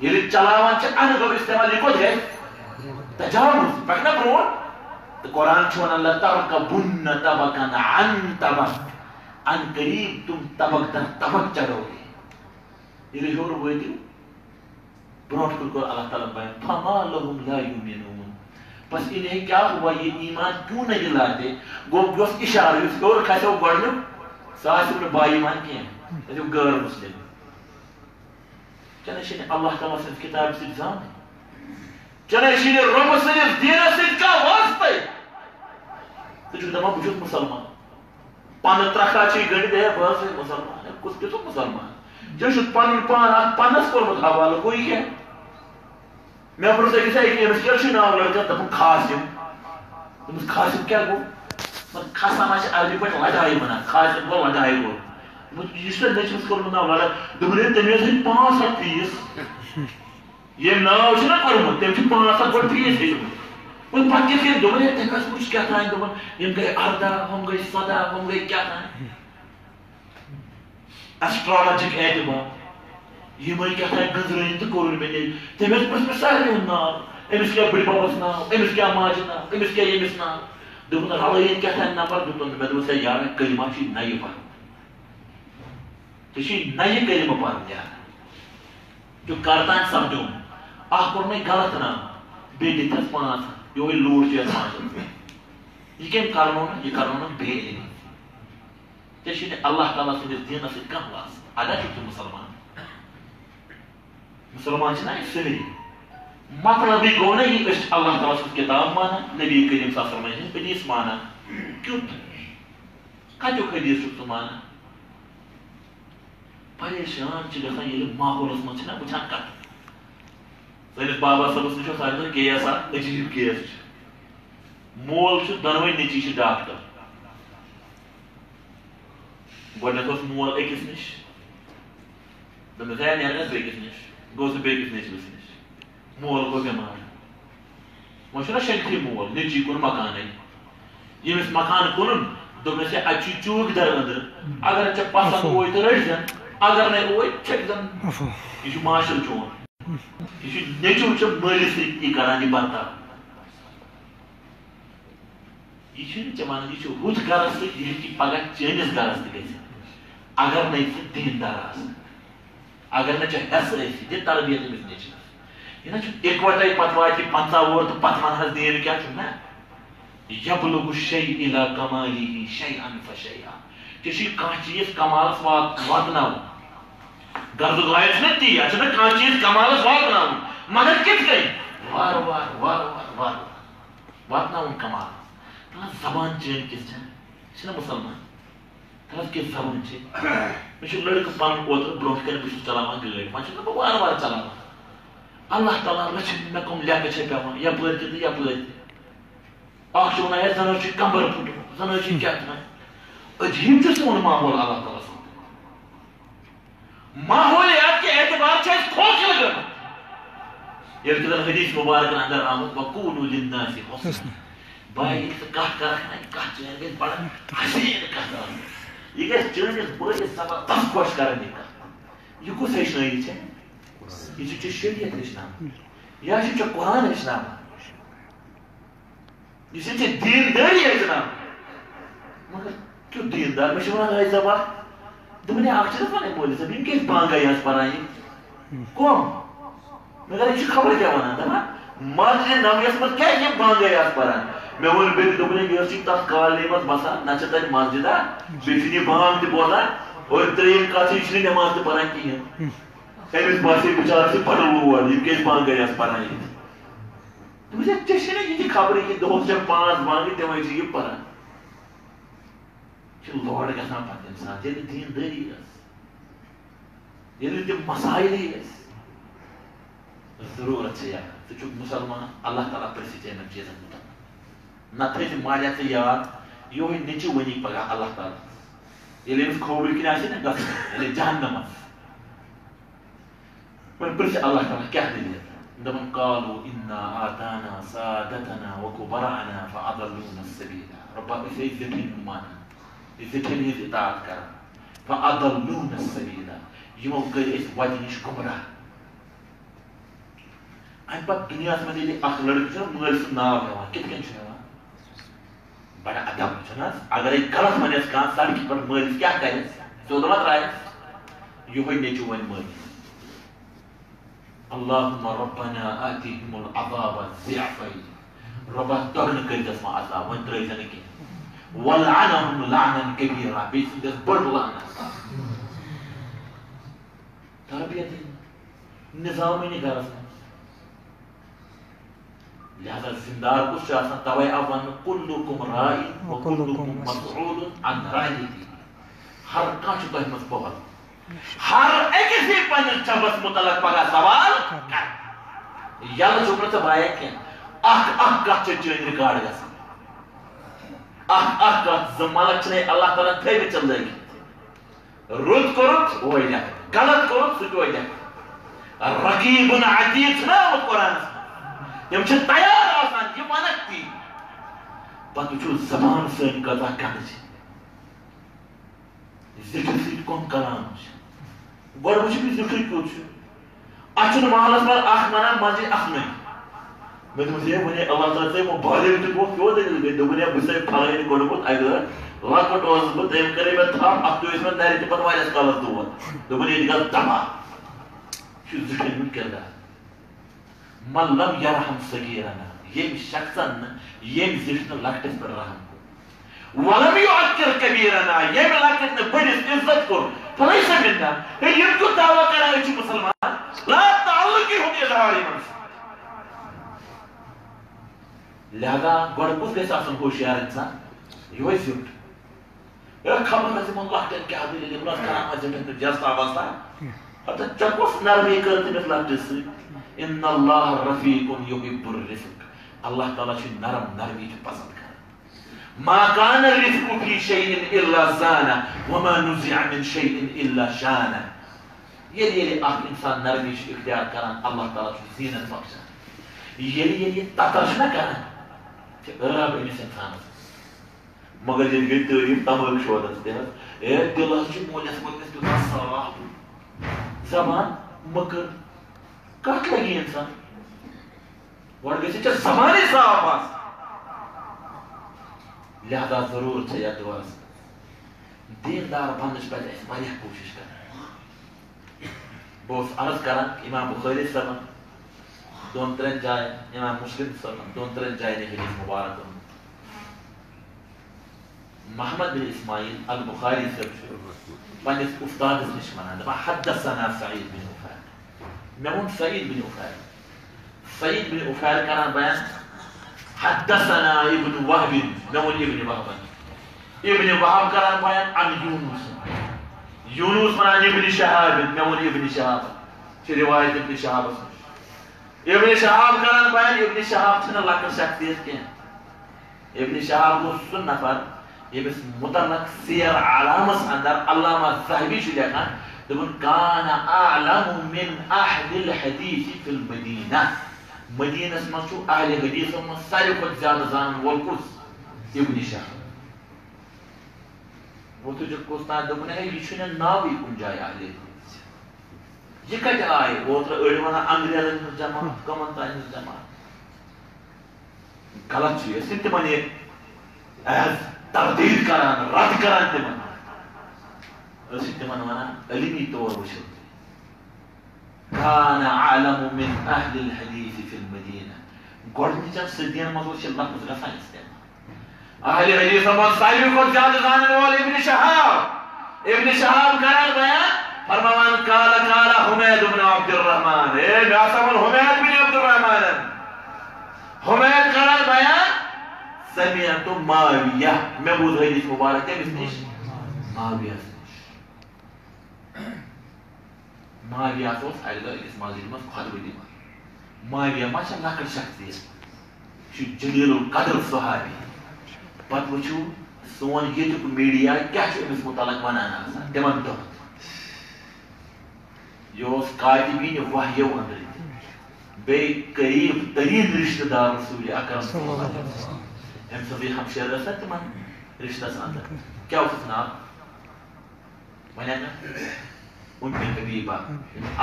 ییٚلہِ یعنی چلاوان چھِ ان گوٚو استعمال یہِ کوٚت گژھِ تجاوُز۔ پکنہ برونٛٹھ۔ قرآن چھُ ونان لترکبُن طبقن عن طبق ان قریب تم طبق در طبق چڑھو گے ییٚلہِ ہیوٚر وٲتِو برونٛٹھ کُن کوٚر اللہ تعالیٰ بیان فما لہم لا یومنون بس انہیں کیا ہوا؟ یہ ایمان کیوں نہیں لاتے؟ گوٚو یۄس اِشارٕ یُس ہیوٚر کھسیو گۄڈنیُک سُہ آسیو نہٕ با ایمان کینٛہہ سُہ آسیو غٲر مسلم۔ چنہٕ چھِنہٕ اللہ تعالیٰ سٕنٛز کِتابہِ سۭتۍ زانٕے چنہٕ چھِنہٕ رۄبہٕ سٕنٛدِس دیٖنس سۭتۍ کانٛہہ واسطے ژٕ چھُکھ دپان بہٕ چھُس مُسلمان پنہٕ ترکھا چھی گٔنڈِتھ ہے بہٕ ہسا مُسلمان ہے۔ کُس کیُتھ مُسلمان ژےٚ چھُتھ پنُن پان اتھ پنس کوٚرمُت حوالہٕ گوٚو یہِ کیٛاہ مےٚ پرٛژھ أکِس أکۍ أمِس کیٛاہ چھُے ناو لڑکس دوٚپُن خاصِم دوٚپمَس خاصِم کیٛاہ گوٚو مطلب کھسان ما عربی پٲٹھۍ لڑایہِ وَنان خاصِم گوٚو لڑایہِ گوٚو دوٚپمَس یہِ چھُ نیٚچوِس کوٚرمُت ناو لڑٲے دوٚپُن ہے تٔمۍ حظ ہیٚتۍ پانٛژھ ناو چھُنہ کوٚرمُت تٔمۍ چھُ پانٛژھ ہَتھ گۄڈٕ فیٖس ہیٚتمُت وۄنۍ پتہٕ کِتھ کٔنۍ دوٚپُن ہے تٔمۍ حظ وٕچھ کیٛاہ تانۍ دوٚپُن یِم گٔے ارداہ ہُم گٔے سداہ ہُم گٔے کیٛاہ تانۍ ایسٹرالجک اعتبار یِمے کیٛاہ تانۍ گٔنٛزرٲنۍ تہٕ کوٚرُن مےٚ نیٚبر تٔمۍ حظ پرٛژھ مےٚ سارنٕے ہُنٛد ناو أمِس کیٛاہ بٕڈِ بَبَس ناو أمِس کیٛاہ ماجہِ ناو أمِس کیٛاہ ییٚمِس ناو دوٚپُن رلٲیِتھ کیٛاہ تانۍ نفر دیُتُن مےٚ دوٚپُس ہے یارا کلمہ چھُے نَیہِ پَرُن ژےٚ چھُے نَیہِ کلمہٕ پَرُن یارا ژٕ کر تانۍ سَمجھوم اکھ کوٚر مےٚ غلط ناو بیٚیہِ دِتھَس پانٛژھ ہَتھ یِہوے لوٗٹھ چھُ یَتھ پانٛژھ یہِ کٔمۍ کرنو نہٕ یہِ کرنو نہٕ بے علمی ژےٚ چھُے نہٕ اللہ تعالیٰ سٕنٛدِس دیٖنَس سۭتۍ کانٛہہ واسطہٕ اَدا چھُکھ ژٕ مُسلمان مُسلمان چھِنہ أسۍ سٲری مطلبٕے گوٚو نہ یہِ أسۍ چھِ اللہ تعالیٰ سٕنٛز کِتاب مانان نبی کریٖم صلم ہٕنٛدۍ حدیٖث مانان کیُتھ کَتیُک حدیٖث چھُکھ ژٕ مانان پریشان چھِ گژھان ییٚلہِ ماحولَس منٛز چھِنہ وٕچھان کَتھ سٲنِس بابا صٲبَس نِش اوس ساروی کھۄتہٕ کیس اکھ عجیٖب کیس چھُ مول چھُ دۄنوَے نیٚچی چھِ ڈاکٹر گۄڈنیٚتھ اوس مول أکِس نِش دوٚپمَس ہے نیرنَس یہِ چھُ نیٚچوٗ چھُ مٲلِس سۭتۍ کران یہِ برتاو یہِ چھُنہٕ ژےٚ وَنان یہِ چھُ ہُتھ گرس سۭتۍ یہِ ہیٚکہِ پگاہ چٲنِس گرس تہِ گٔژھِتھ اگر نَے ژٕ دیٖندار آسان اگر نہٕ ژےٚ ہٮ۪سہٕ ٲسی دِ تربیت أمِس نیٚچوِس یہِ نہ چھُ اِکوَٹَے پَتہٕ واتہِ پنٛژاہ وُہُر تہٕ پَتہٕ وَنہٕ حظ کیٛاہ چھُ نہ یبلُگ شے اِلا کمالی شے اَن فشیا چی کانٛہہ چیٖز کمالس وات واتناوُن غرض غایت چھُنہ تی اَتھ چھُنہ کانٛہہ چیٖز کمالس واتناوُن مگر کِتھ کٔنۍ وارٕ وارٕ وارٕ وارٕ وارٕ واتناوُن کمال تَتھ زبان چٲنۍ کِژھ چھےٚ چھِنہ مُسلمان تَتھ کِژھ زبان چھِ مےٚ چھُ لٔڑکہٕ پَنُن اوترٕ برونٛٹھ کَنۍ بہٕ چھُس چلاوان گٲڑۍ وۄنۍ چھُس بہٕ وارٕ وارٕ چلاوان اللہ تعالیٰ رٔچھِنۍ مےٚ کٕم لٮ۪کہٕ چھےٚ پٮ۪وان یَپٲرۍ تہِ تہٕ یَپٲرۍ تہِ اکھ چھُ وَنان ہے زَن حظ چھُ کمبر پھُٹمُت زَن حظ چھُ کیٛاہ تام عجیٖب چھُ سون ماحول اللہ تعالیٰ سُنٛد ماحولیات کے اعتبار سے گٔمٕتۍ ییٚلہِ کہِ زَن حدیٖث مُبارکن اندر آمُت وقوٗلُ لِلناس ییٚلہِ ژٕ کَتھ کَرکھ نہ کَتھ چٲنۍ گژھِ بڑٕ حسیٖن کَتھ آسٕنۍ یہِ گژھِ چٲنِس بٲیِس زبردست خۄش کَرٕنۍ یہِ کَتھ یہِ کُس ہیٚچھنٲیی ژےٚ یہِ چھُ ژےٚ شریعت ہیٚچھناوان یا چھُ ژےٚ قرآن ہیٚچھناوان یہِ چھِ ژےٚ دیٖندٲری ہیٚچھناوان مگر کیُتھ دیٖندار؟ مےٚ چھِ وَنان ٲے زبا دوٚپُن ہے اکھ چھِنہٕ وَنان مولوی صٲب یِم کیٛازِ بانٛگے ٲس پَران یِم مگر یہِ خبر کیٛاہ وَنان دَپان مسجد نبویَس منٛز کیٛازِ یِم بانٛگے ٲس پَران مےٚ ووٚن بیٚکہِ دوٚپُن ہے؟ یہِ ٲس چھِ تَتھ کالنی منٛز بَسان نہ چھِ تَتہِ مسجِدا بیٚیہِ چھُنہٕ یہِ بانٛگ تہِ بوزان اور ترٛیٚیِم کَتھ چھِ یہِ چھُنہٕ نٮ۪ماز تہِ پَران کِہیٖنۍ أمِس باسے بِچارٕ چھِ بَڑٕ لوڑ یِم کیٛازِ بانٛگے ٲس پَران ییٚتہِ دوٚپُس ہے؟ ژےٚ چھِنہٕ یہِ تہِ خبرٕے کہِ دۄہَس چھےٚ پانٛژھ بانٛگہٕ تِمَے Lord ka saan pakinsan. Yan hindi hindi yes. Yan hindi masayli yes. ضرورة سياحة تشوف مسلمان الله تعالى برسيتين من جيزة مطمئن نتريد مالية تيار يوهي نجي ويني بقى الله تعالى يلين في كوري كناشين قصد يلين جهنم من برش الله تعالى كهدي ليه عندما قالوا إنا آتانا سادتنا وكبراءنا فأضلونا السبيل ربنا إذا يذكرهم مانا زِٹھٮ۪ن ہٕنٛز اطاعت کران فاضلونا السبیلا یِمو کٔرۍ أسۍ وتہِ نِش گُمراہ اَمہِ پتہٕ دُنیاہس منٛز ییٚلہِ اکھ لڑکہٕ چھُ مٲلۍ سُنٛد ناو ہٮ۪وان کِتھ کٔنۍ چھُ ہٮ۪وان بڑٕ چھُنہٕ غلط ونٮ۪س کانٛہہ سڑکہِ پٮ۪ٹھ مٲلِس کیٛاہ کرٮ۪س اللہُم رۄبنا آتِہِم العذاب ضعفین رۄبا دۄگنہٕ کٔرۍزٮ۪س وۄنۍ عذاب نہٕ ولعنہم لعنًا کبیٖرا بیٚیہِ ژھٕنۍزٮ۪س بٔڑ لعنت تربیت نظامٕے نہٕ گرس منٛز لہذا زندار آسان تَوے آو وَننہٕ کُلُکُم راے وکُلُکُم مسعوٗلُن عن رایتی ہر کانٛہہ چھُ تۄہہِ منٛز پوہل ہر أکِس یی پنٛنِس چبس مُتعلق پگاہ سوال کرنہٕ یلہٕ چھُکھ نہٕ ژٕ بایا کینٛہہ اکھ اکھ کتھ چھِ چٲنۍ رِکاڈ اکھ اکھ اللہ تعالیٰ تھٲومٕتۍ ژےٚ لٲگِتھ رُت کوٚرُتھ اوے لیکھ غلط کوٚرُتھ سُہ تہِ اوے لیکھ رقیٖبُن عتیٖد چھُنہ آمُت قرآنس منٛز یِم چھِ تیار آسان یہِ وَنکھ تی پتہٕ وٕچھو زبان سٲنۍ کۭژاہ کَتھ چھِ زِٹھِ سۭتۍ کۄم کلام چھِ گۄڈٕ وٕچھو یہِ زِٹھُے کیُتھ چھُ اَتھ چھُنہٕ محلس منٛز اکھ وَنان مسجد اکھ نٔے Meduze mune Allah Teala say mo bale tu ko kyo de de mune bu say phale ni ko ko agla la ko toz bu dem kare me tham aktu isme nari te patwa jas kalas duwa de mune digal tama şu zikir mükemmel من لم يرحم صغيرنا يم شخصا يم زلنا لاكتس بالرحم ولم يعكر كبيرنا يم لاكتنا بدس عزت كر فليس منا يمكن دعوة كنا مسلمان لا تعلق لهم إظهار منصب لذا لاغا بس ليس أصلا هو شيار إنسان يوزر يركب مزم الله كان كعبي للمرأة كان مزم انت جاستا باستا. حتى تقف نرمي كرت مثل الرزق إن الله رفيق يحب الرزق الله تعالى شيء نرم نرمي تبسط ما كان الرزق في شيء إلا زانا وما نزع من شيء إلا شانا يلي يلي أخ إنسان نرميش اختيار كان الله تعالى شي زينة فقشة يلي يلي تطرشنا كان. چھُنہ ٲب أمِس مگر ییٚلہِ گٔے تعریٖف تمٲک شودس تہِ حظ اے دِل حظ چھُ مٲلِس مٲلِس تیوٗتاہ صاف زبان مٔکٕر کتھ لگی اِنسان گۄڈٕ گژھِ ژےٚ زبانٕے صاف آسٕنۍ لہذا ضروٗر چھےٚ یتھ دۄہس دیندار بننٕچ پزِ اَسہِ واریاہ کوٗشش کرٕنۍ بہٕ اوسُس عرض کران اِمام بُخٲری صٲبن دون ترين جاي إمام مسلم صلى دون ترين جاي نے حدیث مبارک محمد بن إسماعيل البخاري سبشو من استاد الاشمعان دبا حدثنا سعيد بن أفار نمون سعيد بن أفار سعيد بن أفار كان بيان حدثنا ابن وهب نمون ابن وهب. ابن وهب كان بيان عن يونس. يونس من ابن شهاب نمون ابن شهاب. في رواية ابن شهاب. اسمه ابن شهاب كان بين ابن شهاب سنة لك شخصيات كين ابن شهاب نص نفر يبس متنك سير علامة عندر الله ما ذهبي شو لكنا دبن كان أعلم من أحد الحديث في المدينة مدينة ما شو أهل الحديث هم سالك زيادة زان والقرص ابن شهاب. وتجد قصة دمنا هي شنو ناوي كن جاي عليه یہ کتہ وہ تو اڑ ونان انگریزن ہنز جماعت کمن تان ہنز جماعت غلط چھ یہ تمن یہ ایز تردید کران رد کران تمن اسی تمن ونان علمی طور وچھو كان اعلم من أهل الحديث في المدينة گۄڈنِچن صدین منٛز اوس یہِ لفظ گژھان استعمال اہل حدیث منٛز ساروی کھۄتہٕ زیادٕ زانن وول ابن شہاب ابن شہاب کران بیان فرماوان قال قال حمید بن عبد الرحمن اے مےٚ ہسا حمید بن عبد الرحمن حمید کران بیان؟ سمعت معاویہ. مےٚ بوٗز حدیث مبارک کٔمِس نِش معاویہس نِش معاویہ اوس اکہِ دۄہ أکِس مسجد منٛز خۄطبہٕ دِوان معاویہ. ما چھےٚ لۄکٕٹ شخصیت یہِ چھُ جلیل القدر صحابی. پتہٕ وٕچھو سون ییٚتیُک میڈیا کیٛاہ چھُ أمِس متعلق ونان آسان تِمن دۄہن یہ اوس کاتبین وحیو أنٛدرٕ بیٚیہِ قریٖب تریٖن رشتہٕ دار رسول اکرم أمۍ سٕنٛز یہِ ہمشیر ٲس نا تِمن رشتس انٛدر کیٛاہ اوسُس ناو وَنیٛا مےٚ أم حبیبہ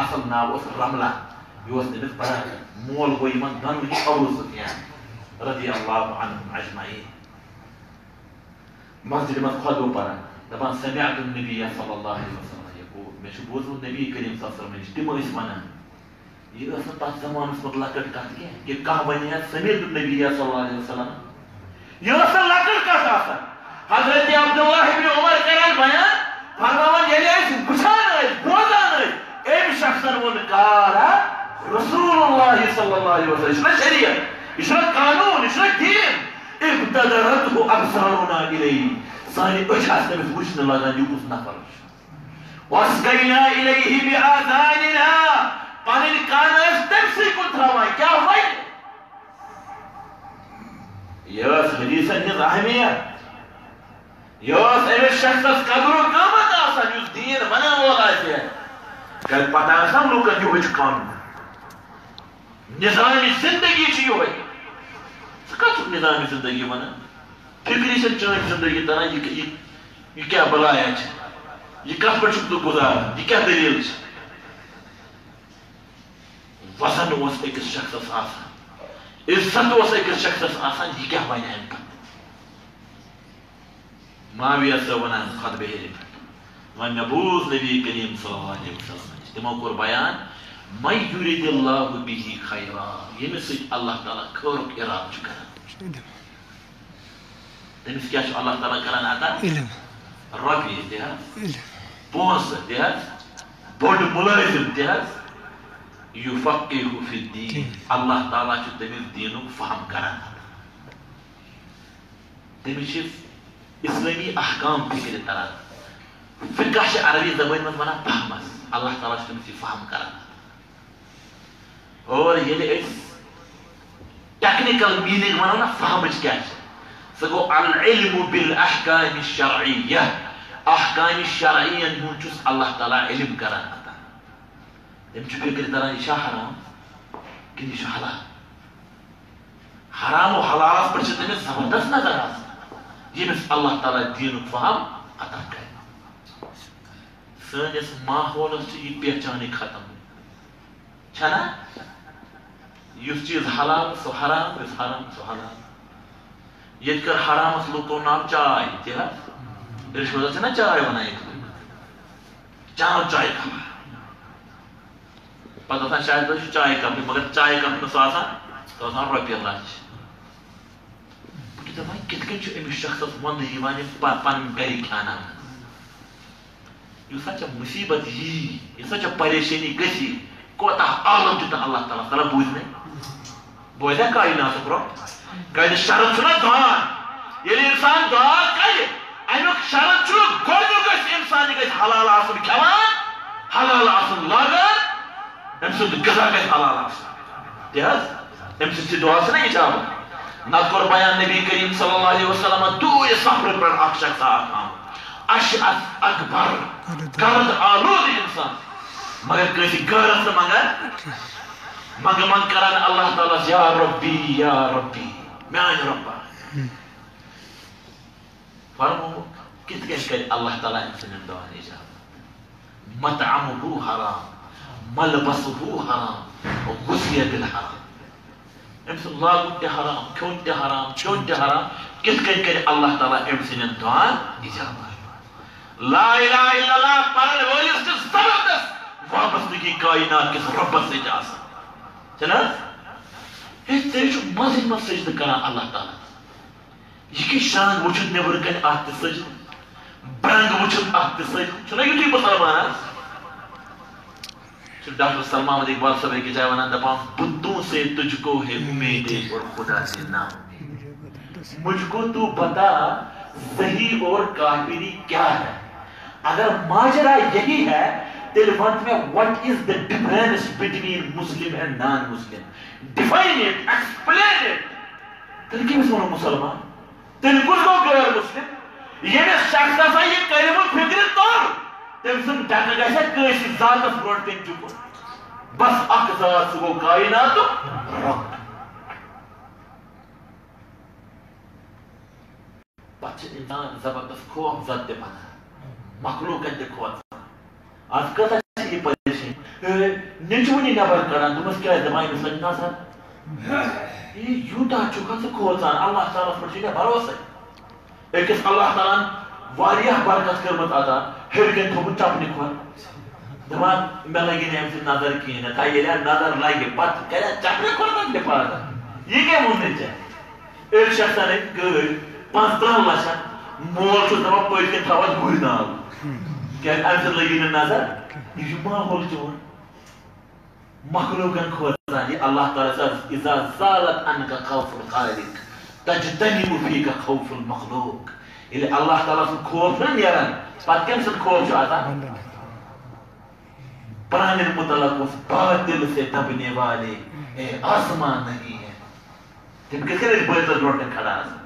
أصل ناو اوس رملہ یہِ اوس تٔمِس برادر مول گوٚو یِمن دۄنوٕنی ابوٗ سفیان رضی اللہ عنہم اجمعین مسجد منٛز خۄطبہٕ پران دپان سمعت النبی صلی اللہ علیہ وسلم. مےٚ چھُ بوٗزمُت نبی کریم صلی نِش تِم ٲسۍ ونان یہِ ٲس نہٕ تتھ زمانس منٛز لۄکٕٹ کتھ کینٛہہ کہِ کانٛہہ ونہِ ہے سمعت النبی صلی اللہ علیہ وسلم یہِ ٲس نہٕ لۄکٕٹ کتھ آسان حضرت عبداللہ ابن عمر کران بیان فرماوان یعنی ییٚلہِ أسۍ وٕچھان ٲسۍ بوزان ٲسۍ أمۍ شخصن ووٚن کارا رسول اللہ صلی اللہ علیہ وسلم یہ چھُنہ شریعت یہ چھُنہ قانوٗن یہ چھُنہ دین۔ ابتدرته ابصارنا الیہ۔ سانہِ أچھ آسہٕ تٔمِس وٕچھنہٕ لگان یہِ کُس نفر۔ چھُ واسقینا الیہ بآذاننا پنٕنۍ کان ٲسۍ تٔمسٕے کُن تھاوان کیٛاہ وَنہِ یہِ اہمیت یہِ ٲس شخصس قدر و قۭمت آسان یُس دیٖن ونان وول آسہِ ہے۔ پتہ آسان لُکن یِہوے چھُ قانوٗن نظامی زندگی چھِ یِہوے ژٕ کتھ زندگی ونان فکری چھےٚ چٲنۍ زندگی تران یہِ یہِ یہِ کیٛاہ بلایا یہِ کتھ پٮ۪ٹھ چھُکھ ژٕ گُزاران یہِ کیٛاہ دٔلیٖل چھِ وزن اوس أکِس شخصس آسان عزت اوس أکِس شخصس آسان یہِ کیٛاہ وَنہِ اَمہِ پتہٕ معاویہ صٲب ونان خطبہ ہیٚرِ پٮ۪ٹھ وۄنۍ مےٚ بوٗز نبی کریم صلی اللہ علیہ وسلم نِش تِمو کوٚر بیان مَے یُرِد اللہ بِہی خیرا ییٚمِس سۭتۍ اللہ تعالیٰ خٲرُک اِرادٕ چھُ کران تٔمِس کیٛاہ چھُ الرقي بوز الجهاز بول بولمولاريزم الجهاز يفقه في الدين. الله تعالى شو دينه؟ فهم كران تمشيف إسلامي أحكام فكر ترى. فقه شيء عربي زبان من منا فهم الله تعالى شو تدمير فهم كران هو يلي إس. تكنيكال میننگ ما نا فہمچ کیا سقو عن علم بالأحكام الشرعية. أحكام الشرعية من جزء الله تعالى علم كران أتا. لم يمشي فكر ترى إيش حرام؟ كده إيش حلال. حرام وحلال پر چھتے میں زبردست نظر آسان یہ مس اللہ تعالی دین فهم عطا کرے سانس ماحول سے یہ پہچانے ختم. چنا یس چیز حلال سو حرام یس حرام سو حلال. ییٚتہِ کٔر حرامس لُکو ناو چاے تہِ حظ رِشوت چھِنا چاے ونان ییٚتہِ چاو چاے کپ پتہٕ آسان شاید تۄہہِ چھُ کپ مگر چاے کپ نہٕ سُہ آسان سُہ آسان رۄپیہِ لچھ بہٕ دپان کت کن امس شخصس وند پن گری کھانا اس مصیبت یی اس پریشانی گی کوتا عالم دیتا اللہ تعالیٰ تعالیٰ بوزنے بوزا کائنات برو کائن شرط دان یلی انسان دان کئی امیک شرط چھو گوڑنو گس انسان گس حلال آسن کھوان حلال آسن لاگان ام سند غذا حلال آسن تیاز ام سند دعا سنا اجابت نذکر بیان نبی کریم صلی اللہ علیہ وسلم دوی سفر پر اخ شخص آکام اشعث اکبر گرد آلود انسان مگر کسی غیرت سے مگر مگر من کران اللہ تعالیٰ یا ربی یا ربی معاني ربك فرمو كنت كشكل الله تعالى يقسم دوان إجابة. مطعمه حرام ملبسه حرام وغسي بالحرام. إمس الله قلت حرام كنت حرام كنت حرام. كنت كشكل الله تعالى يقسم دوان إجابة. لا إله إلا الله پرن ولی اس وابس زبردست كائنات كس کس رب سے جاسا ہے ژےٚ چھُ مزٕ کران اللہ تعالیٰ یہِ کہِ شان وٕچھُن نٮ۪برٕ کَنہِ اَتھ تہِ سجدٕ برنٛگ وٕچھُن اَتھ تہِ سجدٕ چھُنا یُتھُے مُسلمان حظ ڈاکٹر سلمان احمد اقبال صٲب أکِس سے تُجھ کو ہے اُمیدے اور خدا سے نام مجھ کو تو بتا صحیح اور کافری کیا ہے اگر ماجرا یہی ہے تیل ونت میں، what is the difference between Muslim and non-Muslim? Define it explain it. تیل کیمس ونو مسلمان. تیل کس گو غیر مسلم. ییٚمِس شخصس یہ کلمہٕ فکر توٚر تٔمۍ سُنٛد ڈکہٕ گژھِ کٲنٛسہِ ذاتس برونٛٹھ کَنۍ چُکُن بس اکھ ذات سُہ گوٚو کایناتُک رب. پتہٕ چھِ انسان زبردست خوف زد تہِ بنان مخلوقن تہِ کھوژان آز کۭژاہ چھِ یہِ پریشٲنی نیٚچوٗ وٕنی نٮ۪بر کڑان دوٚپمس کیٛازِ دپان أمِس لگہِ نظر ہے یوٗتاہ چھُکھ اللہ تعالیٰ پٮ۪ٹھ چھُ مےٚ بروسے أکِس اللہ تعالیٰ واریاہ برکت کٔرمٕژ عطا ہیٚرِ کَنۍ تھوٚمُت چپنہِ کھۄر دپان مےٚ لگہِ نہٕ اَمہِ سۭتۍ نظر کِہیٖنۍ نہٕ تھاے ییٚلہِ نظر لگہِ پتہٕ کرِ چپنہِ کھۄر حفاظت یہِ کیٛاہ ووٚن مےٚ ژےٚ أڑۍ چھِ آسان اَتہِ گٲڑۍ پانٛژترٕٛہن لچھن مول چھُس دپان پٔتۍ کِنۍ تھاوس گُرۍ ناو کیٛازِ اَمہِ سۭتۍ لگی نہٕ نظر، یہِ چھُ ماحول چون مخلوقن کھوژان یہِ اللہ تعالیٰ چھِ اِذا زالت انکا خوف الخالق تجتنب فیک خوف المخلوق. ییٚلہِ اللہ تعالیٰ سُنٛد خوف چھُنہ نیران پتہٕ کٔمۍ سُنٛد خوف چھُ آسان پرانٮ۪ن متعلق اوس باطل سے دبنے والے، اے آسمان نہیں ہے۔ تِم کِتھ کٔنۍ ٲسۍ بٲتلس برونٛٹھ کَنۍ کھڑا آسان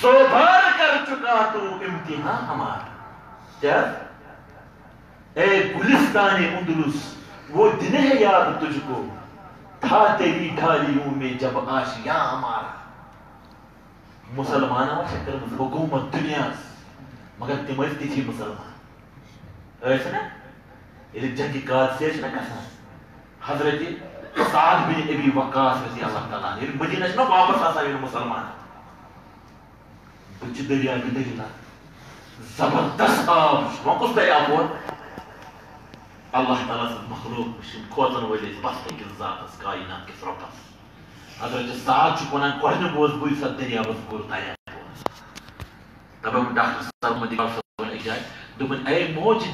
سو بھر کر چکا تو امتحان ہمارا۔ کیا اے گلستان اندلس وہ دن ہے یاد تجھ کو تھا تیری ڈھالیوں میں جب آشیاں ہمارا مسلمان مسلمانوں شکل حکومت دنیا مگر تم تھی مسلمان ایسا نا یہ جنگی کار سے ایسا نا کسا حضرت سعید بن ابی وقاس رضی اللہ تعالیٰ عنہ مدینہ نا واپس یہ مسلمان بچ دریا دلیلہ 18 منقص ده أبوه الله ثلاثة مخلوق مش الكوزن واللي يتبصق الزاط سكاي نام كيف رقص هذا الساعات شو كنا كوزن بوز بوي صدري أبوز بور تايا تبى من داخل السر مدي قال فون إجاي دومن أي موج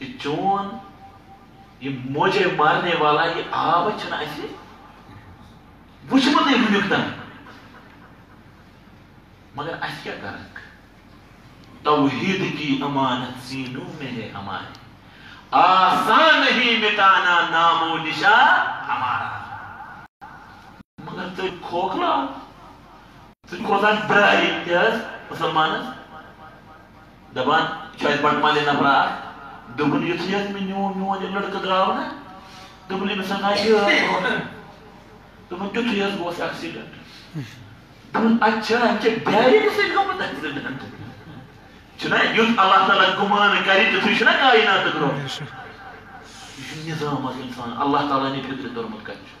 یہ چون یہ موجے مارنے والا یہ آب چھنا اسی وچھمت ہے ونیک تام مگر اس کیا کرک توحید کی امانت سینوں میں ہے ہمارے۔ آسان نہیں مٹانا نام و نشا ہمارا۔ مگر تو کھوکھلا۔ تو کھوزان برائی تیز مسلمان دبان شاید بٹمالی نفرا دوپن یتھے حظ مےٚ نیوٗن میون یہِ لڑکہٕ درٛاو نا دوٚپُن أمِس ہسا یہِ دوٚپُن تیُتھُے حظ گوس ایکسیڈنٹ دوٚپُن اَتہِ چھا اَمہِ چھا ڈیری سۭتۍ گوٚمُت ایکسیڈنٹ چھُنا یُتھ اللہ تعالیٰ گُمان کرِ تیُتھُے چھُنا کایناتُک رۄب یہِ چھُ نظام اکھ اِنسان اللہ تعالیٰ نے فِکرِ توٚرمُت کَتہِ چھُ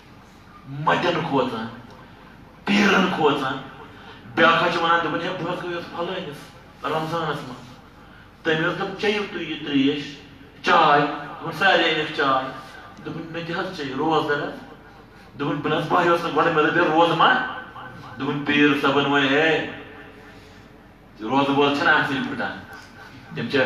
مَٹٮ۪ن کھوژان پیٖرن کھوژان بیاکھ حظ ونان دپان ہے بہٕ حظ گٔیوس فلٲنِس رمضانس منٛز تٔمۍ حظ دوٚپ چیٚیِو تُہۍ یہِ ترٛیش چاے دوٚپُن سارے أنِکھ چاے دوٚپُن مےٚ تہِ حظ چیٚیہِ روزدر حظ دوٚپُن بہٕ نہ حظ بہیوس نہٕ گۄڈٕ مےٚ دوٚپ روزٕ ما دوٚپُن پیٖر صٲبن ووٚن ہے روزٕ وول چھِنہ اَتھ پھٕٹان تِم چھِ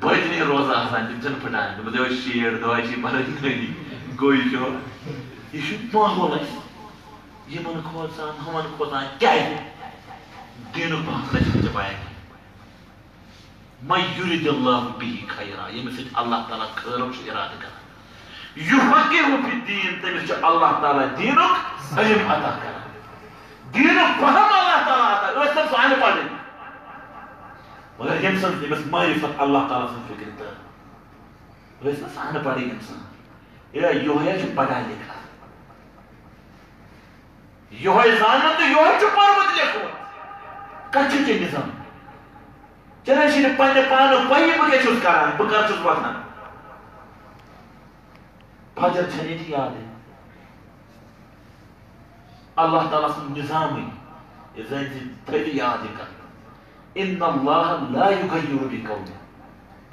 بٔتنی روزٕ آسان تِم چھِنہٕ پھٕٹان دوٚپُن دۄہ شیٖٹ دۄہ چھِ پَنٕنۍ خٲلی گوٚو یہِ چھُ ماحول اَسہِ یِمن کھوژان ہُمن کھوژان کیازِ دیٖنُک پاکھ چھِ بیان مَے یُرِد اللہ بِہی خیرا ییٚمِس سۭتۍ اللہ تعالیٰ خٲرُک چھُ اِرادٕ کران یُفقِہُ فی الدیٖن تٔمِس چھُ اللہ تعالیٰ دیٖنُک علم عطا کران دیٖنُک فہم اللہ تعالیٰ عطا ٲسۍ تٔمۍ سُہ اَنہِ پَڑٕنۍ مگر ییٚمہِ سٕنٛز تٔمِس معرفت اللہ تعالیٰ سٕنٛز فِکر تہٕ ٲسۍ نہ سُہ اَنہِ پَڑٕنۍ اِنسان ہے یِہوے چھُ پَڑا لیکھا یِہوے زانان تہٕ یِہوے چھُ پوٚرمُت لیکھمُت کَتھ چھُ ژےٚ نِظام ژےٚ چھِ نہٕ پنٛنہِ پانُک پَیی بہٕ کیٛاہ چھُس کران بہٕ کر چھُس وۄتھان فجر چھَنہٕ ییٚتہِ یادٕے اللہ تعالیٰ سُنٛد نِظامٕے یہِ زَنہِ زِ تھٲیِو یاد یہِ کَتھ اِن اللہ لا یُغیِّرُ بِقومہِ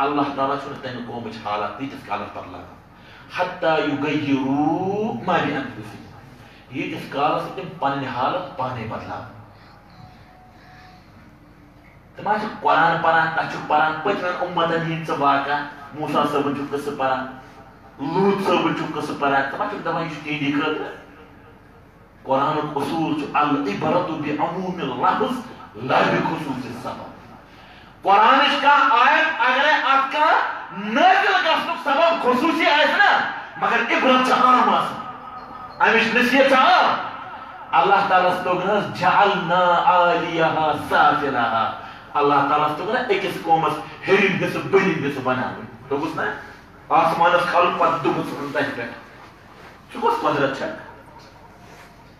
اللہ تعالیٰ چھُنہٕ تَمہِ قومٕچ اچھا حالات تیٖتِس کالس بدلاوان حتیٰ یُغیِّرُو ما بِانفُسِہِم ییٖتِس کالس تِم پنٕنہِ حالت پانے بدلاوان تِم حظ قرآن پران تَتھ پران پٔتمٮ۪ن اُمتن ہِنٛدۍ ژٕ واقع موسا صٲبن چھُکھ قصہٕ پران لوٗت صٲبن چھُکھ قصہٕ پران ژٕ ما چھُکھ دپان یہِ چھُ تِہنٛدی خٲطرٕ قرآنُک اصوٗل چھُ العبرت بعموم لفظ لا بخصوص سبب قرآنٕچ کانٛہہ آیت اگرے اتھ کانٛہہ نٲقِل گژھنُک سبب خصوٗصی آسہِ نا مگر عبرت چھِ عام آسان امِچ نصیحت عام اللہ تعالیٰ ہس جعلنا عالیہا سافلہا اللہ تعالیٰ ہس توٚگ أکِس قومس ہیٚرِم حصہٕ بٔنِم حصہٕ بناوٕنۍ دوٚپُس نا آسمانس کھالُن پتہٕ دوٚپُس تتہِ پٮ۪ٹھ ژٕ کۄس قۄدرت چھکھ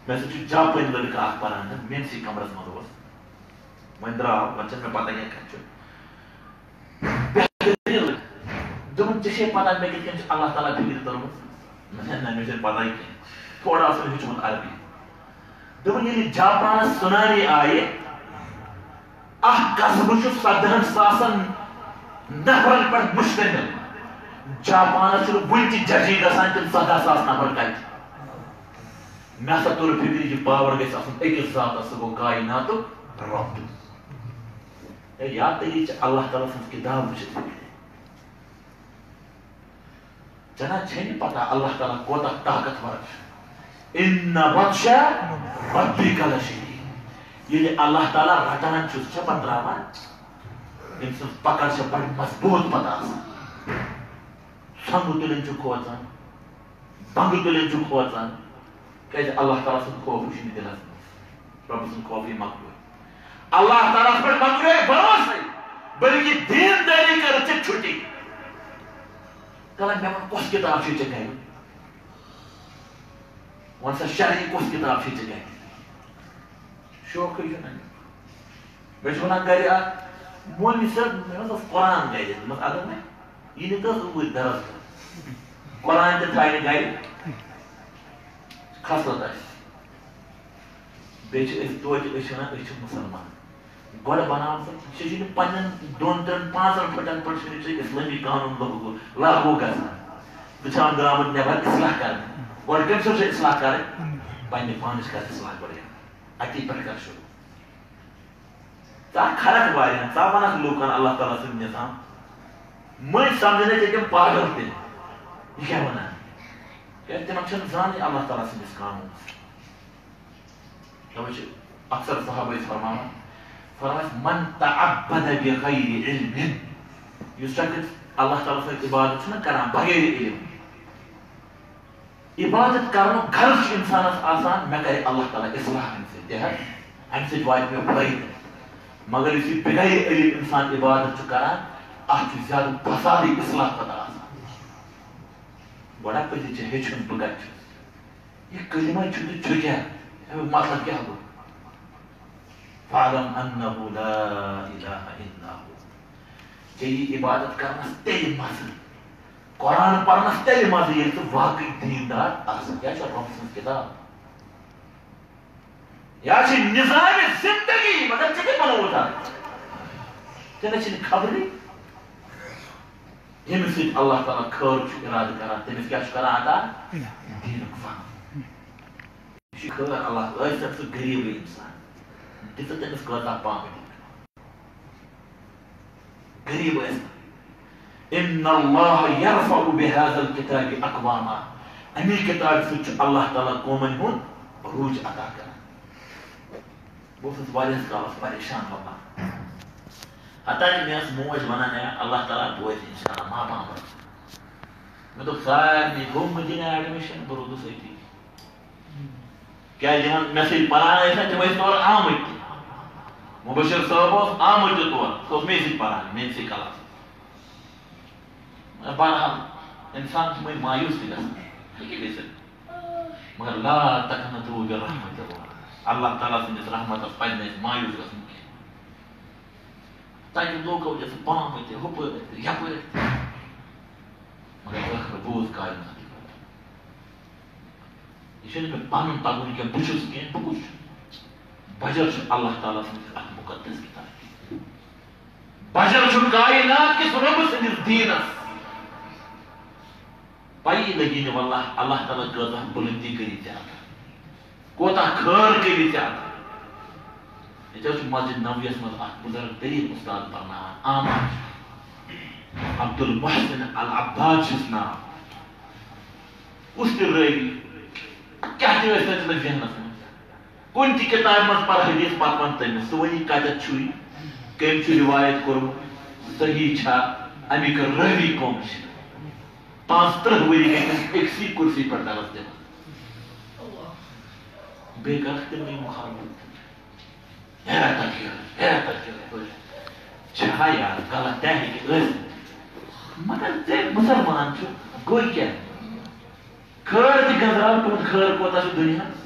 مےٚ ہسا چھُ جاپٲنۍ لڑکہٕ اکھ پران حظ میٲنسٕے کمرس منٛز اوس وۄنۍ درٛاو وۄنۍ چھنہٕ مےٚ پتہ کینٛہہ کتہِ چھُ دوٚپُن ژےٚ چھے پتہ مےٚ کِتھ کٔنۍ چھِ اللہ تعالیٰ فِکرِ تٔرمٕژ نہ مےٚ چھنہٕ پتہ کینٛہہ تھوڑا اوس ہیٚچھمُت عربی دوٚپُن ییٚلہِ جاپانس سُنامی آیہِ اکھ قصبہٕ ساسن نفرن پٮ۪ٹھ مُشتمل۔ جاپانس چھُنہٕ وُنہِ ججی گژھان تِم ژۄدہ ساس نفر کتہِ مےٚ ہسا توٚر فِکرِ یہِ پاور گژھِ آسُن ذاتس سُہ گوٚو کایناتُک رۄب ہے یا تیٚلہِ اللہ تعالیٰ سٕنٛز کِتاب وٕچھِتھ فِکرِ ژےٚ پتہ اللہ تعالیٰ کوتاہ طاقتور۔ چھُ اِن ربی کلہ شریٖف اللہ تعالیٰ رٹان چھُ سُہ چھا پتہٕ تراوان أمۍ سٕنٛز پکڑ چھےٚ بڑٕ مضبوٗط پتہٕ آسان سۄنٛگہٕ تُلٕنۍ چھُ کھوژان بنٛگہٕ تُلٕنۍ اللہ تعالیٰ سُنٛد خوف چھُ نہٕ دِلس منٛز رۄبہٕ سُنٛد خوفٕے اللہ تعالیٰ چھے سا شرعی کۄس کِتاب چھے شوقٕے چھُنہٕ مےٚ چھُ وَنان گرِ اکھ مولوی صٲب مطلب مےٚ حظ اوس قرآن گرِ دوٚپمَس اگر مےٚ یہِ نہٕ تہٕ اوٗرۍ درس قرآن تہِ تھاے نہٕ گرِ کھسلت آسہِ بیٚیہِ چھِ أسۍ توتہِ أسۍ چھِ وَنان أسۍ چھِ مُسلمان گۄڈٕ بناوان سا ژےٚ چھُے نہٕ پنٕنٮ۪ن دۄن ترٛٮ۪ن پانٛژن پھٕٹن پٮ۪ٹھ چھُنہٕ ژےٚ اِسلٲمی قانوٗن لاگوٗ گژھان ژٕ چھِ آمُت درٛامُت نٮ۪بر اِصلاح کرنہِ گۄڈٕ کٔمۍ سٕنٛز چھِ اِصلاح کرٕنۍ پننہِ پانٕچ کر اِصلاح گۄڈٕ اتی پٮ۪ٹھ کر شروٗع۔ ژٕ کھرکھ واریاہ ژٕ وَنکھ لوٗکن اللہ تعالیٰ سُنٛد نِظام مٔنٛزۍ ہاں۔ سمجھنٕے ژےٚ تِم پاگل تہِ یہِ کیٛاہ وَنان کیٛازِ تِمن چھنہٕ زانٕے اللہ تعالیٰ سٕنٛدِس قانوٗنس توے چھِ اکثر صحابہ فرماوان فرماس من تعبد بغیر علم یُس شخص اللہ تعالیٰ سٕنٛز عبادت چھُنہ کران بغیر علم۔ عبادت کرنُک غرض چھُ آسان مےٚ کرِ اللہ تعالیٰ اصلاح امہِ سۭتۍ تہِ حظ امہِ سۭتۍ مگر یُس یہِ بغیر علم اِنسان عبادت چھُ کران اتھ چھُ زیادٕ اصلاح پتہٕ آسان گۄڈا پٔزی ژےٚ ہیٚچھُن بہٕ کتہِ کلمہ چھُ تہٕ چھُ مطلب کیٛاہ گوٚو فعلم انه لا اله الا هو۔ ژےٚ یی عبادت کرنس تیٚلہِ مزٕ قرآن پرنس تیٚلہِ مزٕ ییٚلہِ ژٕ واقعی دیندار آسکھ کیٛاہ چھِ رۄب سٕنٛز کِتاب۔ يا نظام الزندگي مگر كده بنوتا كده شيء خبري يمسك الله تعالى كور إرادة كنا تمسك يا شكرا عدا دينك فهم. شكرا الله. لا يفتح قريب الإنسان. تفتح نفسك وتعب بامدي قريب إنسان إن الله يرفع بهذا الكتاب أقواما. أمي كتاب سوچ الله تعالى قومن هون روج أتاك. کران بہٕ اوسُس واریاہس کالس پریشان لبان حتیٰ کہ مےٚ ٲس موج ونان ہے اللہ تعالیٰ بوزِ انشاء اللہ ما پامر مےٚ دوٚپ سارنٕے گوٚو مےٚ دِنہِ ایڈمِشن بہٕ روٗدُس أتی کیٛازِ یِمن مےٚ سۭتۍ پران ٲسۍ نا تِم ٲسۍ تورٕ آمٕتۍ تہِ مبشر صٲب اوس آمُت تہِ تور سُہ اوس مےٚ سۭتۍ پران Allah ta'ala in His rahmat of kindness maju ga smo. Taj ljudi ovdje su pametni, hopujete, japujete. Mora je hrbuz kajna. يشد من قانون قانون كان بوشوس كان بوش بجرش الله تعالى سنت اخ مقدس كتاب بجرش الكائنات كس رب سنت دينس باي لگی نے والله الله تعالی جو بلندی کری جاتا عطا کوتاہ کٔرِتھ ژےٚ ییٚتہِ حظ چھُ مسجد نبویس منٛز اکھ بُزرگ تریٖن اُستاد پرناوان آمد عبد المحسن العباد چھُس ناو کُس تہِ رٲوی کیٛاہ تہِ ٲسۍ تٔمۍ سٕنٛدِس ذہنس منٛز کُنہِ تہِ کِتابہِ منٛز پر حدیٖث پتہٕ وَن تٔمِس ژٕ ؤنی کتٮ۪تھ چھُے کٔمۍ چھُ رِوایت کوٚرمُت صحیح چھا۔ امیِکۍ رٲوی کٕم چھِ پانٛژھ تٕرٛہ ؤری گٔے تٔمِس أکسٕے کُرسی پٮ۪ٹھ درس دِوان بیٚیہِ کَرکھ تِمنٕے مُخالفت حیرت کیٛاہ حیرت کیٛاہ چھا یار غلط تہِ ہیٚکہِ ٲسِتھ مگر ژےٚ مُسلمان چھُ گوٚو کیٛاہ خٲر تہِ گنٛزراو تُہُنٛد خٲر کوتاہ چھُ دُنیاہس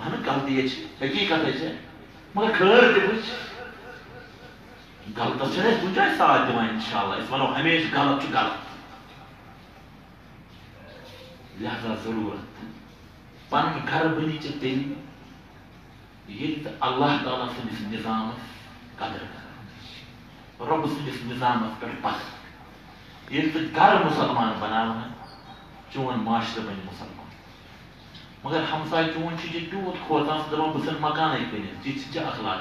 اہن غلطی چھِ حقیٖقت چھِ مگر خٲر تہِ وٕچھ غلطس چھِنہٕ أسۍ کُنہِ جایہِ ساتھ دِوان اِنشاء اللہ أسۍ وَنو ہمیشہٕ غلط چھُ اللہ تعالیٰ سٕنٛدِس نِظامس قدر کر رۄبہٕ سٕنٛدِس نِظامس پٮ۪ٹھ پتھ ییٚلہِ ژٕ گرٕ مُسلمان چون معاشرٕ بنہِ مُسلمان مگر ہمساے چون چھُ یہِ تیوٗت کھوژان ژٕ دپان بہٕ ژھٕنہٕ مکانٕے کٔنِتھ یہِ چھِ اخلاق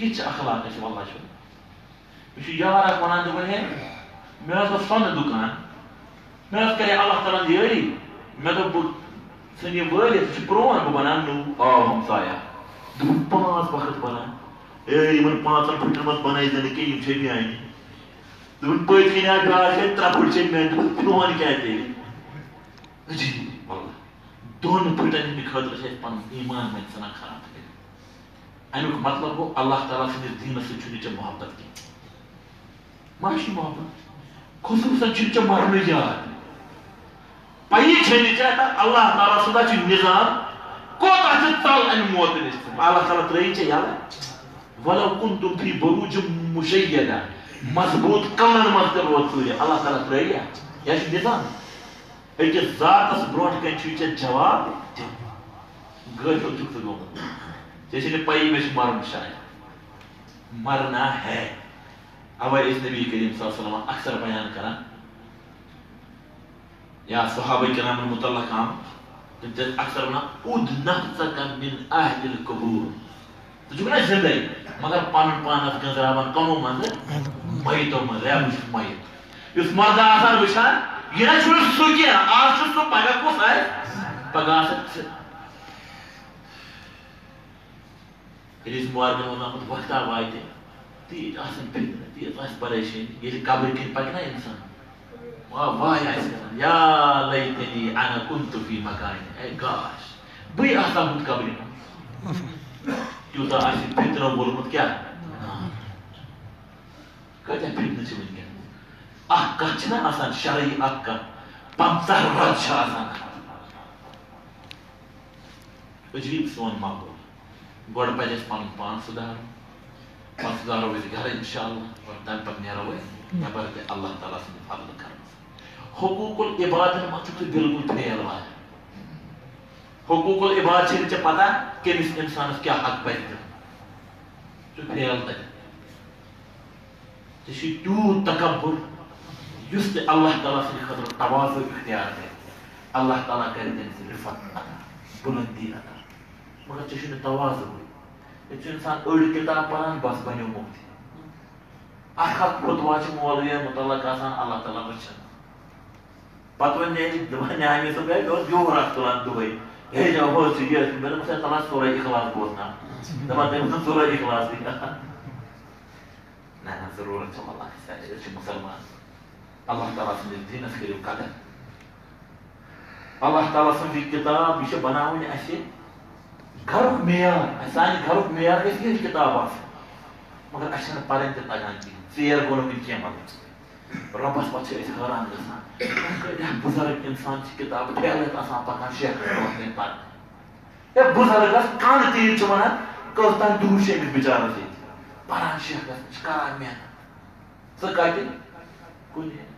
یہِ چھِ اخلاق اَسہِ وَللہ چھُ مےٚ چھُ یار اکھ وَنان دوٚپُن ہے مےٚ حظ اوس سۄنہٕ دُکان مےٚ حظ کرے اللہ تعالیٰ ہن یٲری مےٚ دوٚپ بہٕ ژھٕنہِ یہِ وٲلِتھ چھُ پرٛون بہٕ بناو نوٚو آو ہمسایا دوٚپُن پانٛژھ وقت بنان ہے یِمن پانٛژن پھٕٹن منٛز بنٲے نہٕ کینٛہہ یِم چھے میانہِ دوٚپُن پٔتۍ کِنۍ آو بیٛاکھ ہے ترٛےٚ پھٕٹۍ چھے میانہِ دوٚپُن پرٛون کیٛاہ تیٚلہِ دۄن پھٕٹن ہٕنٛدِ خٲطرٕ چھِ اَسہِ پنُن ایٖمان وۄنۍ ژھٕنان خراب کٔرِتھ مطلب گوٚو اللہ تعالیٰ سٕنٛدِس دیٖنس سۭتۍ چھُنہٕ ژےٚ محبت کینٛہہ ما چھُ محبت خصوٗصن چھُنہٕ ژےٚ مرنہٕ یاد پایی چھے نہٕ ژےٚ تہٕ اللہ تعالیٰ سُنٛدا چھُ نِظام کوتاہ چھُ ژل امہِ موتہٕ نِش اللہ تعالیٰ ترٛٲیی ژےٚ یَلہٕ وَلو کُن تِم تھی بروٗجم مُشیدا مضبوٗط کَلن منٛز تہِ روز ژوٗرِ اللہ تعالیٰ ترٛٲییا یہِ چھُ نِظام أکِس ذاتس برونٛٹھ کَنۍ چھُے ژےٚ جواب دیُن غٲفِل چھُکھ ژٕ گوٚمُت ژےٚ چھے نہٕ پایی مےٚ چھُ مرُن شاید مرنا ہے اَوے ٲسۍ نبی کریم صلی اللہ علیہ وسلم اکثر بیان کران یا صحابہ کرامن متعلق آمُت تِم چھِ اکثر ونان اُد من اہل القبور. ژٕ چھُکھ نا مگر پنُن پان ٲس گنٛزراوان کمو منٛزٕ میتو منٛز ہے بہٕ میت یُس مردٕ آسان وٕچھان یہِ نہ چھُنہٕ سُہ کینٛہہ آز چھُ سُہ پگاہ کُس آسہِ پگاہ آسکھ ییٚلہِ أسۍ مارگن منٛز وقتا واتہِ تیٖژ آسان فِکر تیٖژ آسہِ پریشٲنی ییٚلہِ قبرٕ کِنۍ پکہِ نا اِنسان وما يا سلام يا ليتني أنا كنت في مكاني اي جاش بي اعتمد قبل تيوتا عشان بيتر بولمت كيا كذا بيتنا شو بنجا آه كاتشنا أصلا شرعي اكا بامتر رجع أصلا عجيب سوان معقول گۄڈٕ پَزِ اَسہِ پَنُن پان سُدھارُن پَتہٕ سُدھارو أسۍ گَرٕ اِنشاء اللہ اور تَمہِ پَتہٕ نیرو أسۍ نٮ۪بر تہِ اللہ تعالیٰ سٕنٛدِ فضلہٕ کَرُن حقوٗق العبادن منٛز چھُکھ ژٕ بِلکُل فیل واتان حقوق العباد سے ژے پتہ کمس انسانس کیا حق پہ ژٕ فیل تتہِ ژےٚ چھُے تیوٗت تکبر یُس تہِ اللہ تعالیٰ سٕنٛدِ خٲطرٕ توازُ اختیار کرِ اللہ تعالیٰ کرِ تٔمِس رِفت عطا بُلندی عطا مگر ژےٚ چھُنہٕ توازُ ییٚتہِ چھُ اِنسان أڑۍ کِتاب پران بس بنیو مفتی اکھ اکھ فتوا چھُ متعلق آسان، اللہ تعالیٰ وٕچھان patronel ne hami so be do jura tulan dubai e ja ho serious be mo sa tala sura ikhlas bosna da ba tem sura ikhlas ni نحن ضرورة ثم الله. يسأل مسلمان. الله تعالى سنجدين أسكري وكذا الله تعالى في الكتاب يش بناوني أشي. غرق ميار أساني غرق ميار إيش الكتاب؟ أصلا مگر أشنا پالن تتاجان سير كونو بيجي مالك گوٚو نہٕ چھِ أسۍ حٲران گژھان کۭتیاہ بُزرگ اِنسان چھِ کِتاب پھیلِتھ آسان پکان شیخ برونٛٹھ پتہٕ ہے بُزرگس کانٛہہ تیٖر چھِ ونان کٔژتام دوٗر چھِ أمِس بِچارس ییٚتہِ پران شیخس چھِ کران محنت ژٕ کتہِ کُنہِ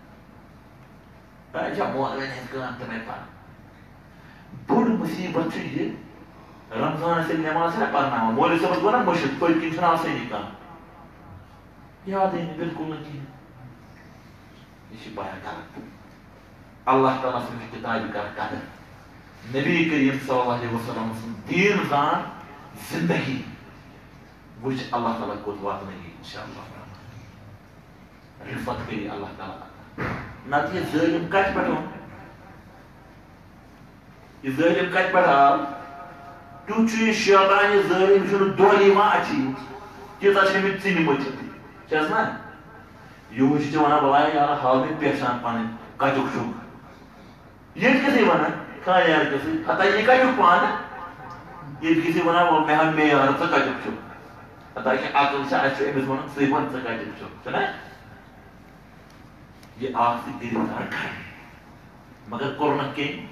چھا مولوین ہٕنٛز کٲم تِمے پران بوٚڑ مُصیبت چھُ یہِ رمضانس ییٚلہِ نٮ۪ماز چھےٚ پرناوان مولوی صٲبس گوٚو نا مٔشِد پٔتۍ کِنۍ چھُنہٕ آسٲنی کانٛہہ یادٕے نہٕ بِلکُل نہٕ کِہیٖنۍ یہ بڑا غلط اللہ تعالیٰ سن کتابہ کر قدر نبی کریم صلی اللہ علیہ وسلم دین زان زندگی وچ اللہ تعالیٰ کوت وات نہیں انشاءاللہ رفت اللہ تعالیٰ نت یہ ظالم کت پہ یہ ظالم کت پہ آو تیت یہ شیطان یہ ظالم چھ دۄہلہِ یِوان اَتھی تیٖژاہ چھِ أمِس ژِنہِ مٔتھِتھ چھَس نا یوٗت چھِ ژےٚ وَنان بلاے یارا ہاو مےٚ پہچان پَنٕنۍ کَتیُک چھُکھ ییٚتہِ کِتھٕے وَنان کانٛہہ خانیار کِتھٕے ہتا یہِ کَتیُک پانہٕ ییٚتہِ کِتھٕے وَنان مےٚ ہن مے یار ژٕ کَتیُک چھُکھ ہتا کہِ عقل چھِ اَسہِ چھُ أمِس وَنان ژٕے وَن ژٕ کَتیُک چھُکھ چھُنا یہِ آو سُہ گِرفتار کَرنہٕ مگر کوٚرنکھ کیٚنٛہہ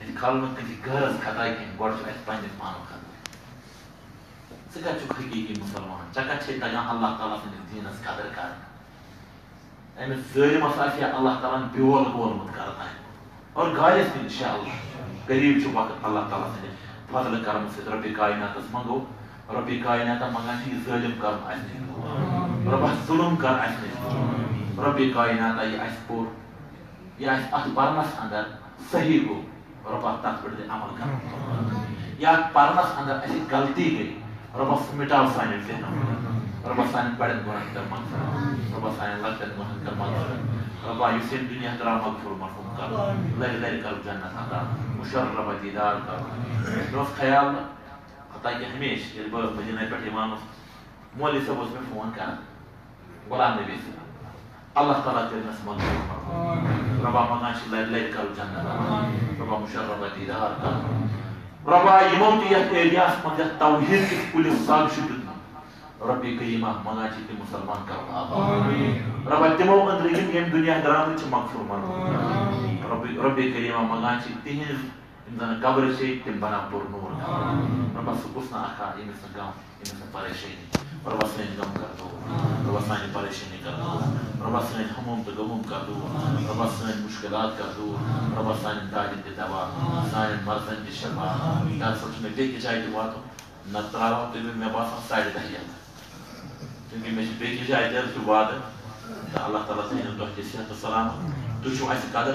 أسۍ کھالو کٲنٛسہِ گَرَس خطا کیٚنٛہہ گۄڈٕ چھُ اَسہِ پنٛنِس پانُک خطا ژٕ کَتہِ چھُکھ تگان اللہ تعالیٰ سٕنٛدِس دیٖنَس قدر کَرٕنۍ أمِس ظٲلمَس آسہِ اللہ تعالیٰ ہَن بیول گولمُت کرناے اور گالٮ۪س تہِ اِنشاء اللہ قریٖب وقت اللہ تعالیٰ سٕنٛدِ فضلہٕ کرم سۭتۍ رۄبہِ کایناتَس منٛگو رۄبہِ کایناتَن منٛگان چھِ یہِ ظٲلِم کَرُن اَسہِ نِش رۄبَس ظُلُم کَر اَسہِ نِش رۄبہِ کایناتا یہِ اَسہِ پوٚر یہِ اَسہِ اَتھ پَرنَس اَنٛدر صحیح گوٚو رۄبا تَتھ پٮ۪ٹھ دِ عمل کَرُن یا پَرنَس اَنٛدر اَسہِ غلطی گٔے رۄبَس مِٹاو سانٮ۪ن ذہنن رۄبَس سانٮ۪ن بَڑٮ۪ن گۄنہن کر مغفرت رۄبَس سانٮ۪ن لۄکٹٮ۪ن گۄنہن کر مغفرت رۄبا یُس ییٚمہِ دُنیا درٛاو مغفوٗر مرحوٗم کر لَرِ لَرِ کر جنت عطا مُشر رۄبا دیٖدار کر مےٚ اوس خیال ہتا کہِ ہمیشہٕ ییٚلہِ بہٕ مدیٖنہ پٮ۪ٹھ یِوان اوسُس مولوی صٲب اوس مےٚ فون کران غلام نبی صٲب اللہ تعالیٰ کٔرِنَس مغفوٗر رۄبا منٛگان چھِ لَرِ لَرِ کر جنت رۄبا مُشر رۄبا دیٖدار کر رۄبا یِمو تہِ یَتھ ایریاہَس منٛز یَتھ توحیٖد کِس کُلِس سگ چھُ دیُتمُت رۄبہِ کریٖما منٛگان چھِ تِم مُسلمان کَرُن رۄبا تِمو أنٛدرٕ یِم ییٚمہِ دُنیا درٛامٕتۍ چھِ مغفوٗر کریٖما منٛگان چھِ تِہِنٛز قبرٕ چھِ تِم سُہ کُس نہٕ اکھا ییٚمِس نہٕ غم رۄبا سٲنۍ غم کر دوٗر رۄبا سانہِ پریشٲنی کر دوٗر رۄبا سٲنۍ ہموم تہٕ غموم کر دوٗر رۄبا سٲنۍ مُشکِلات کر دوٗر رۄبا سانٮ۪ن دادٮ۪ن تہِ دوا سانٮ۪ن مردن تہِ شفا تَمہِ سۭتۍ چھُ مےٚ بیٚکہِ جایہِ تہِ واتُن نتہٕ ترٛاوان تُہۍ مےٚ باسان ساڑِ دَہہِ یَتھ چوٗنٛکہِ مےٚ چھِ بیٚکہِ جایہِ تہِ حظ چھُ وعدٕ تہٕ اللہ تعالیٰ صحت تہٕ سلامت تُہۍ چھِو اَسہِ قدر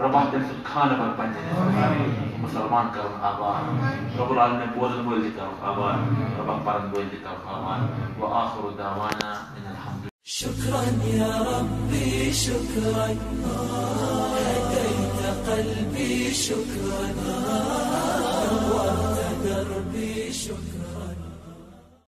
ربح تمہ سند خاندان پنہ مسلمان کر آباد رب العالمین بوزن وول کر آباد ربح پرن وول کر آباد وآخر دعوانا ان الحمد. شكرا يا ربي شكرا. آه، هديت قلبي شكرا. آه.